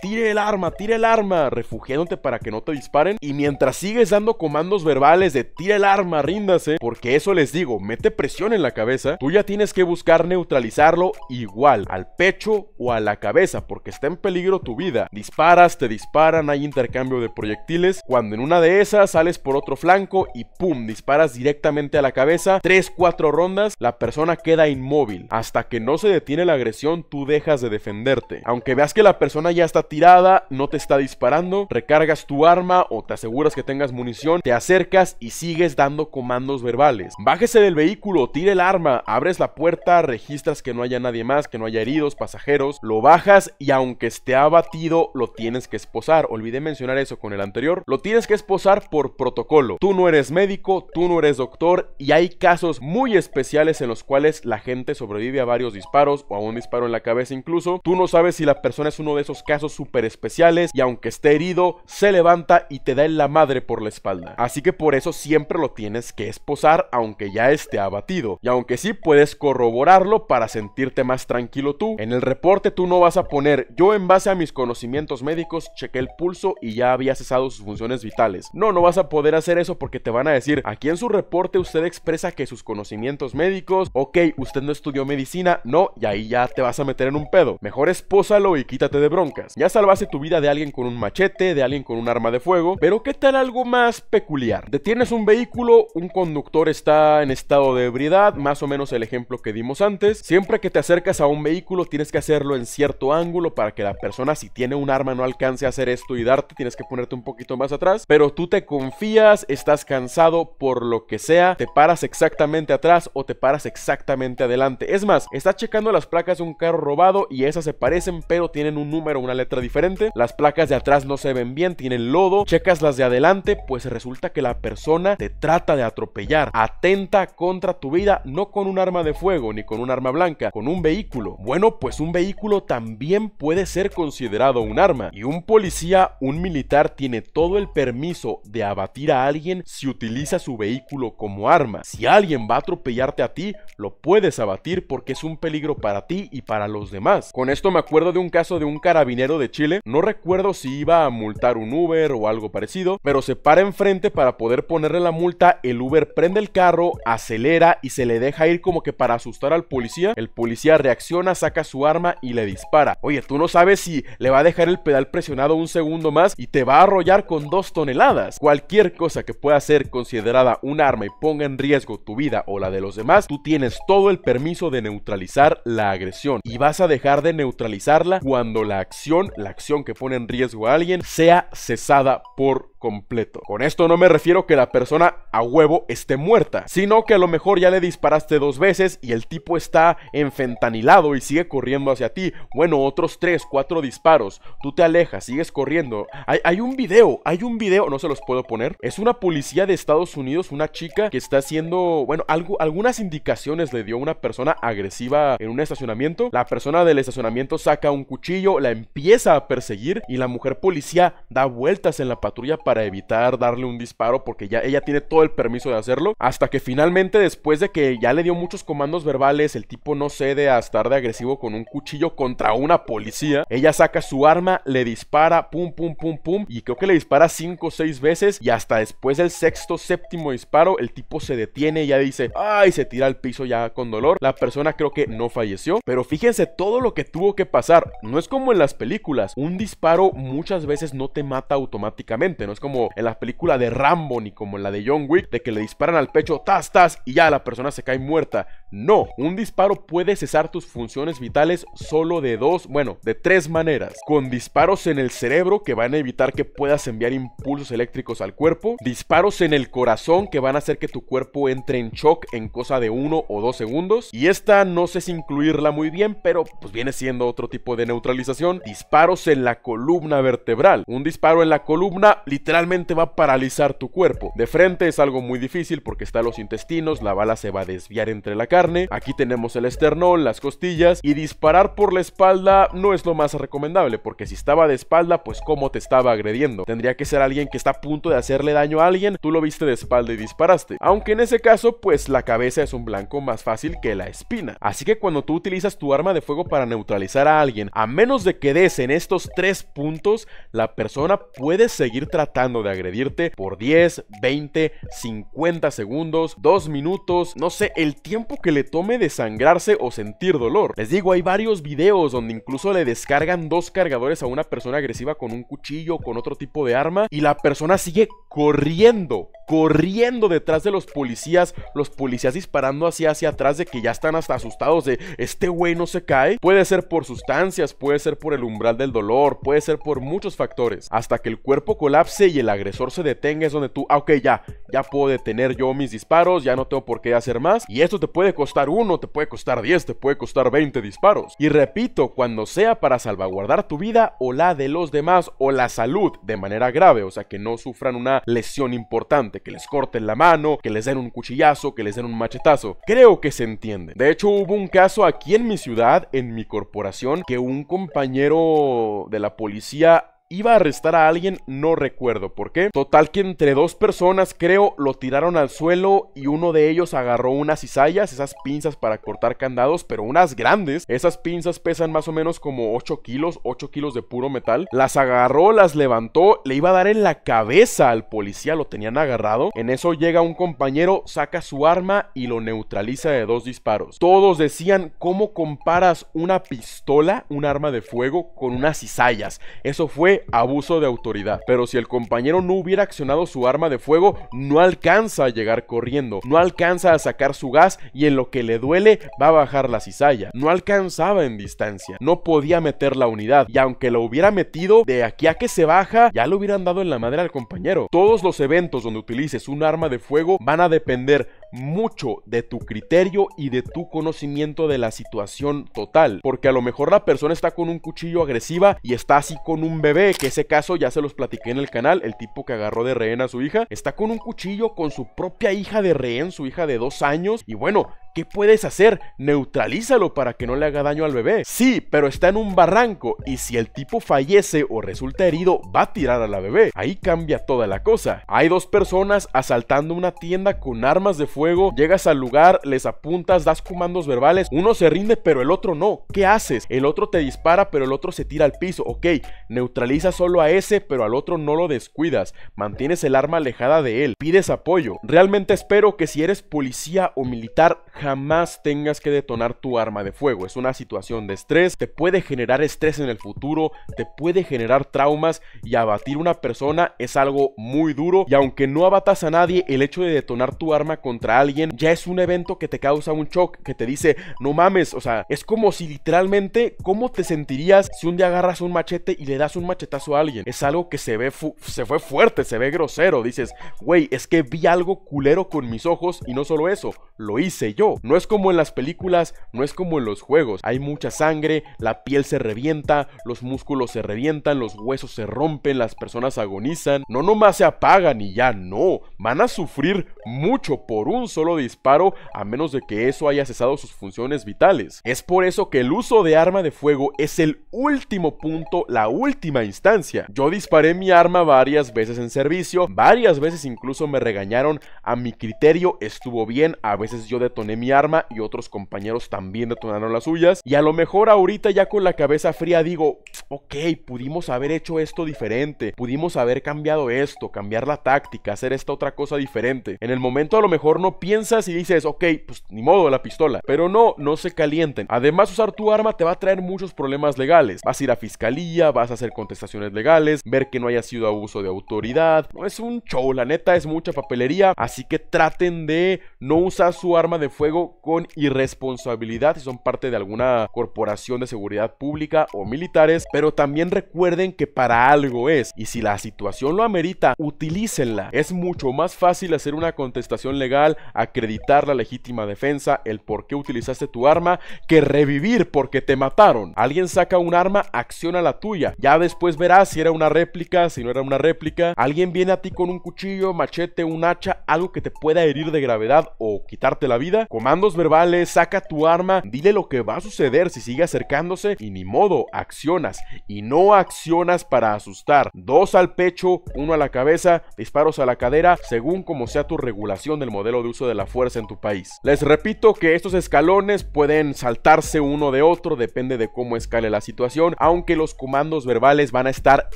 tire el arma, tire el arma, refugiándote para que no te disparen. Y mientras sigues dando comandos verbales de tire el arma, ríndase, porque eso les digo, mete presión en la cabeza, tú ya tienes que buscar neutralizarlo igual, al pecho o a la cabeza, porque está en peligro tu vida. Disparas, te disparan, hay intercambio de proyectiles. Cuando en una de esas sales por otro flanco y pum, disparas directamente a la cabeza, 3-4 rondas, la persona queda inmóvil. Hasta que no se detiene la agresión, tú dejas de defenderte. Aunque veas que la persona ya está tirada, no te está disparando, recargas tu arma o te aseguras que tengas munición, te acercas y sigues dando comandos verbales. Bájese del vehículo, tire el arma, abres la puerta, registras que no haya nadie más, que no haya heridos, pasajeros, lo bajas y aunque esté abatido, lo tienes que esposar. Olvidé mencionar eso con el anterior. Lo tienes que esposar por protocolo. Tú no eres médico, tú no eres doctor y hay casos muy especiales en los cuales la gente sobrevive a varios disparos o a un disparo en la cabeza incluso. Tú no sabes si la persona es uno de esos casos súper especiales y aunque esté herido, se levanta y te da en la madre por la espalda. Así que por eso siempre lo tienes que esposar aunque ya esté abatido. Y aunque sí puedes corroborarlo para sentirte más tranquilo tú, en el reporte tú no vas a poner yo en base a mis conocimientos médicos chequé el pulso y ya había cesado sus funciones vitales. No, no vas a poder hacer eso porque te van a decir aquí en su reporte usted expresa que sus conocimientos médicos, ok, usted no estudió medicina, no, y ahí ya te vas a meter en un pedo. Mejor espósalo y quítate de broncas. Ya salvaste tu vida de alguien con un machete, de alguien con un arma de fuego, pero ¿qué tal algo más peculiar? Detienes un vehículo, un conductor está en estado de ebriedad, más o menos el ejemplo que dimos antes. Siempre que te acercas a un vehículo tienes que hacerlo en cierto ángulo para que la persona si tiene un arma no alcance a hacer esto y darte, tienes que ponerte un poquito más atrás, pero tú te confías, estás cansado por lo que sea, te paras exactamente atrás o te paras exactamente adelante. Es más, estás checando las placas de un carro robado y esas se parecen pero tienen un número, una letra diferente. Las placas de atrás no se ven bien, tienen lodo. Checas las de adelante, pues resulta que la persona te trata de atropellar. Atenta contra tu vida, no con un arma de fuego ni con un arma blanca, con un vehículo. Bueno, pues un vehículo también puede ser considerado un arma. Y un policía, un militar, tiene todo el permiso de abatir a alguien si utiliza su vehículo como arma. Si alguien va a atropellarte a ti, lo puedes abatir porque es un peligro para ti y para los demás. Con esto me acuerdo de un caso de un carabinero de Chile, no recuerdo si iba a multar un Uber o algo parecido, pero se para enfrente para poder ponerle la multa, el Uber prende el carro, acelera y se le deja ir como que para asustar al policía. El policía reacciona, saca su arma y le dispara. Oye, tú no sabes si le va a dejar el pedal presionado un segundo más y te va a arrollar con dos toneladas. Cualquier cosa que pueda ser considerada un arma y ponga en riesgo tu vida o la de los demás, tú tienes todo el permiso de neutralizar la agresión y vas a dejar de neutralizarla cuando la acción, la acción que pone en riesgo a alguien, sea cesada por completo. Con esto no me refiero que la persona a huevo esté muerta, sino que a lo mejor ya le disparaste dos veces y el tipo está enfentanilado y sigue corriendo hacia ti. Bueno, otros tres, cuatro disparos, tú te alejas, sigues corriendo. Hay, un video, hay un video, no se los puedo poner. Es una policía de Estados Unidos, una chica que está haciendo, bueno, algo, algunas indicaciones le dio una persona agresiva en un estacionamiento. La persona del estacionamiento saca un cuchillo, la empieza a perseguir y la mujer policía da vueltas en la patrulla para evitar darle un disparo porque ya ella tiene todo el permiso de hacerlo. Hasta que finalmente después de que ya le dio muchos comandos verbales, el tipo no cede a estar de agresivo con un cuchillo contra una policía. Ella saca su arma, le dispara, pum, pum, pum, pum. Y creo que le dispara 5 o 6 veces. Y hasta después del sexto, séptimo disparo, el tipo se detiene y ya dice, ay, se tira al piso ya con dolor. La persona creo que no falleció. Pero fíjense todo lo que tuvo que pasar. No es como en las películas. Un disparo muchas veces no te mata automáticamente. No es como en la película de Rambo ni como en la de John Wick, de que le disparan al pecho, tas, tas, y ya la persona se cae muerta. No, un disparo puede cesar tus funciones vitales solo de dos, bueno, de tres maneras. Con disparos en el cerebro que van a evitar que puedas enviar impulsos eléctricos al cuerpo, disparos en el corazón que van a hacer que tu cuerpo entre en shock en cosa de uno o dos segundos. Y esta no sé si incluirla muy bien, pero pues viene siendo otro tipo de neutralización. Disparos en la columna vertebral. Un disparo en la columna literalmente va a paralizar tu cuerpo. De frente es algo muy difícil porque está los intestinos, la bala se va a desviar entre la Aquí tenemos el esternón, las costillas y disparar por la espalda no es lo más recomendable porque si estaba de espalda, pues cómo te estaba agrediendo. Tendría que ser alguien que está a punto de hacerle daño a alguien, tú lo viste de espalda y disparaste. Aunque en ese caso, pues la cabeza es un blanco más fácil que la espina. Así que cuando tú utilizas tu arma de fuego para neutralizar a alguien, a menos de que des en estos tres puntos, la persona puede seguir tratando de agredirte por 10, 20, 50 segundos, 2 minutos, no sé, el tiempo que le tome desangrarse o sentir dolor. Les digo, hay varios videos donde incluso le descargan dos cargadores a una persona agresiva con un cuchillo o con otro tipo de arma y la persona sigue corriendo, corriendo detrás de los policías, los policías disparando hacia hacia atrás de que ya están hasta asustados de este güey no se cae. Puede ser por sustancias, puede ser por el umbral del dolor, puede ser por muchos factores. Hasta que el cuerpo colapse y el agresor se detenga es donde tú, ah, ok, ya, ya puedo detener yo mis disparos, ya no tengo por qué hacer más. Y esto te puede costar uno, te puede costar 10, te puede costar 20 disparos. Y repito, cuando sea para salvaguardar tu vida o la de los demás o la salud de manera grave, o sea que no sufran una lesión importante, que les corten la mano, que les den un cuchillazo, que les den un machetazo. Creo que se entiende. De hecho, hubo un caso aquí en mi ciudad, en mi corporación, que un compañero de la policía iba a arrestar a alguien, no recuerdo por qué. Total que entre dos personas, creo, lo tiraron al suelo y uno de ellos agarró unas cizallas, esas pinzas para cortar candados, pero unas grandes. Esas pinzas pesan más o menos como 8 kilos, 8 kilos de puro metal. Las agarró, las levantó, le iba a dar en la cabeza al policía, lo tenían agarrado. En eso llega un compañero, saca su arma y lo neutraliza de dos disparos. Todos decían, ¿cómo comparas una pistola, un arma de fuego, con unas cizallas? Eso fue abuso de autoridad. Pero si el compañero no hubiera accionado su arma de fuego, no alcanza a llegar corriendo, no alcanza a sacar su gas y en lo que le duele va a bajar la cizalla. No alcanzaba en distancia, no podía meter la unidad y aunque lo hubiera metido, de aquí a que se baja, ya le hubieran dado en la madre al compañero. Todos los eventos donde utilices un arma de fuego van a depender mucho de tu criterio y de tu conocimiento de la situación total. Porque a lo mejor la persona está con un cuchillo agresiva y está así con un bebé, que ese caso ya se los platiqué en el canal, el tipo que agarró de rehén a su hija, está con un cuchillo con su propia hija de rehén, su hija de dos años, y bueno, ¿Qué puedes hacer? Neutralízalo para que no le haga daño al bebé. Sí, pero está en un barranco y si el tipo fallece o resulta herido, va a tirar a la bebé. Ahí cambia toda la cosa. Hay dos personas asaltando una tienda con armas de fuego. Llegas al lugar, les apuntas, das comandos verbales. Uno se rinde, pero el otro no. ¿Qué haces? El otro te dispara, pero el otro se tira al piso. Ok, neutraliza solo a ese, pero al otro no lo descuidas. Mantienes el arma alejada de él. Pides apoyo. Realmente espero que si eres policía o militar, jamás tengas que detonar tu arma de fuego. Es una situación de estrés, te puede generar estrés en el futuro, te puede generar traumas y abatir una persona es algo muy duro y aunque no abatas a nadie, el hecho de detonar tu arma contra alguien ya es un evento que te causa un shock, que te dice, no mames, o sea, es como si literalmente, ¿cómo te sentirías si un día agarras un machete y le das un machetazo a alguien? Es algo que se ve, se fue fuerte, se ve grosero, dices, güey, es que vi algo culero con mis ojos y no solo eso, lo hice yo. No es como en las películas, no es como en los juegos. Hay mucha sangre, la piel se revienta, los músculos se revientan, los huesos se rompen, las personas agonizan. No nomás se apagan y ya no. Van a sufrir mucho por un solo disparo a menos de que eso haya cesado sus funciones vitales. Es por eso que el uso de arma de fuego es el último punto, la última instancia. Yo disparé mi arma varias veces en servicio, varias veces incluso me regañaron, a mi criterio estuvo bien, a veces yo detoné mi arma y otros compañeros también detonaron las suyas, y a lo mejor ahorita ya con la cabeza fría digo, ok, pudimos haber hecho esto diferente, pudimos haber cambiado esto, cambiar la táctica, hacer esta otra cosa diferente. En el momento a lo mejor no piensas y dices, ok, pues ni modo la pistola, pero no, no se calienten. Además usar tu arma te va a traer muchos problemas legales. Vas a ir a fiscalía, vas a hacer contestaciones legales, ver que no haya sido abuso de autoridad. No es un show, la neta es mucha papelería, así que traten de no usar su arma de fuego con irresponsabilidad si son parte de alguna corporación de seguridad pública o militares, también recuerden que para algo es, y si la situación lo amerita, utilícenla. Es mucho más fácil hacer una contestación legal, acreditar la legítima defensa, el por qué utilizaste tu arma, que revivir porque te mataron. Alguien saca un arma, acciona la tuya. Ya después verás si era una réplica, si no era una réplica. Alguien viene a ti con un cuchillo, machete, un hacha, algo que te pueda herir de gravedad o quitarte la vida. Comandos verbales, saca tu arma, dile lo que va a suceder si sigue acercándose y ni modo, accionas. Y no accionas para asustar. Dos al pecho, uno a la cabeza, disparos a la cadera, según como sea tu regulación del modelo de uso de la fuerza en tu país. Les repito que estos escalones pueden saltarse uno de otro, depende de cómo escale la situación, aunque los comandos verbales van a estar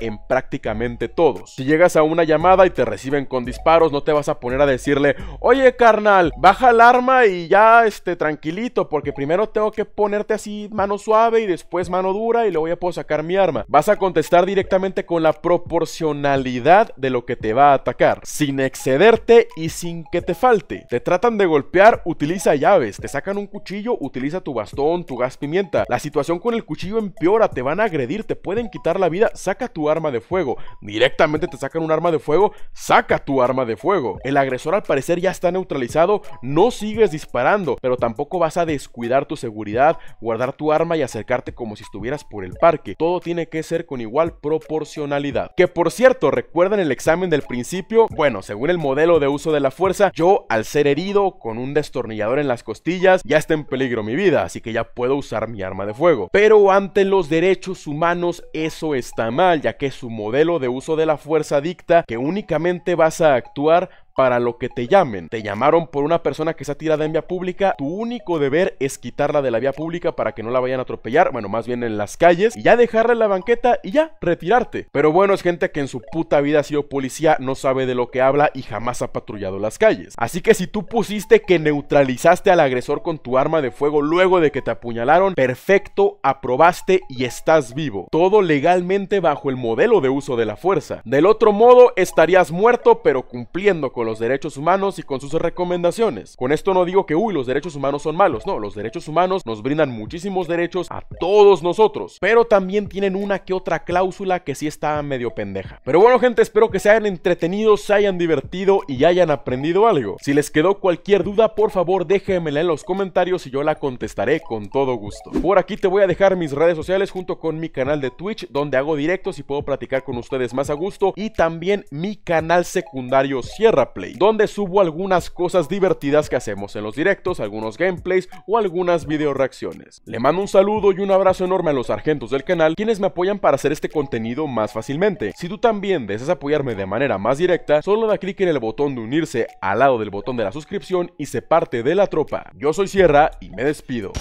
en prácticamente todos. Si llegas a una llamada y te reciben con disparos, no te vas a poner a decirle, oye carnal, baja el arma y ya esté tranquilito, porque primero tengo que ponerte así mano suave y después mano dura y luego ya puedo sacar mi arma. Vas a contestar directamente con la proporcionalidad de lo que te va a atacar, sin excederte y sin que te falte. Te tratan de golpear, utiliza llaves, te sacan un cuchillo, utiliza tu bastón, tu gas pimienta. La situación con el cuchillo empeora, te van a agredir, te pueden quitar la vida, saca tu arma de fuego. Directamente te sacan un arma de fuego, saca tu arma de fuego. El agresor al parecer ya está neutralizado, no sigues disparando, pero tampoco vas a descuidar tu seguridad, guardar tu arma y acercarte como si estuvieras por el parque. Todo tiene que ser con igual proporcionalidad. Que por cierto, ¿recuerdan el examen del principio? Bueno, según el modelo de uso de la fuerza, yo al ser herido con un destornillador en las costillas, ya está en peligro mi vida, así que ya puedo usar mi arma de fuego. Pero ante los derechos humanos eso está mal, ya que su modelo de uso de la fuerza dicta que únicamente vas a actuar para lo que te llamen. Te llamaron por una persona que está tirada en vía pública, tu único deber es quitarla de la vía pública para que no la vayan a atropellar, bueno, más bien en las calles, y ya dejarla en la banqueta y ya, retirarte. Pero bueno, es gente que en su puta vida ha sido policía, no sabe de lo que habla y jamás ha patrullado las calles. Así que si tú pusiste que neutralizaste al agresor con tu arma de fuego luego de que te apuñalaron, perfecto, aprobaste y estás vivo. Todo legalmente bajo el modelo de uso de la fuerza. Del otro modo, estarías muerto pero cumpliendo con los derechos humanos y con sus recomendaciones. Con esto no digo que, uy, los derechos humanos son malos, no, los derechos humanos nos brindan muchísimos derechos a todos nosotros, pero también tienen una que otra cláusula que sí está medio pendeja. Pero bueno gente, espero que se hayan entretenido, se hayan divertido y hayan aprendido algo. Si les quedó cualquier duda, por favor déjenmela en los comentarios y yo la contestaré con todo gusto. Por aquí te voy a dejar mis redes sociales junto con mi canal de Twitch, donde hago directos y puedo platicar con ustedes más a gusto, y también mi canal secundario Sierra Donde subo algunas cosas divertidas que hacemos en los directos, algunos gameplays o algunas video reacciones. Le mando un saludo y un abrazo enorme a los sargentos del canal, quienes me apoyan para hacer este contenido más fácilmente. Si tú también deseas apoyarme de manera más directa, solo da clic en el botón de unirse al lado del botón de la suscripción y se parte de la tropa. Yo soy Sierra y me despido.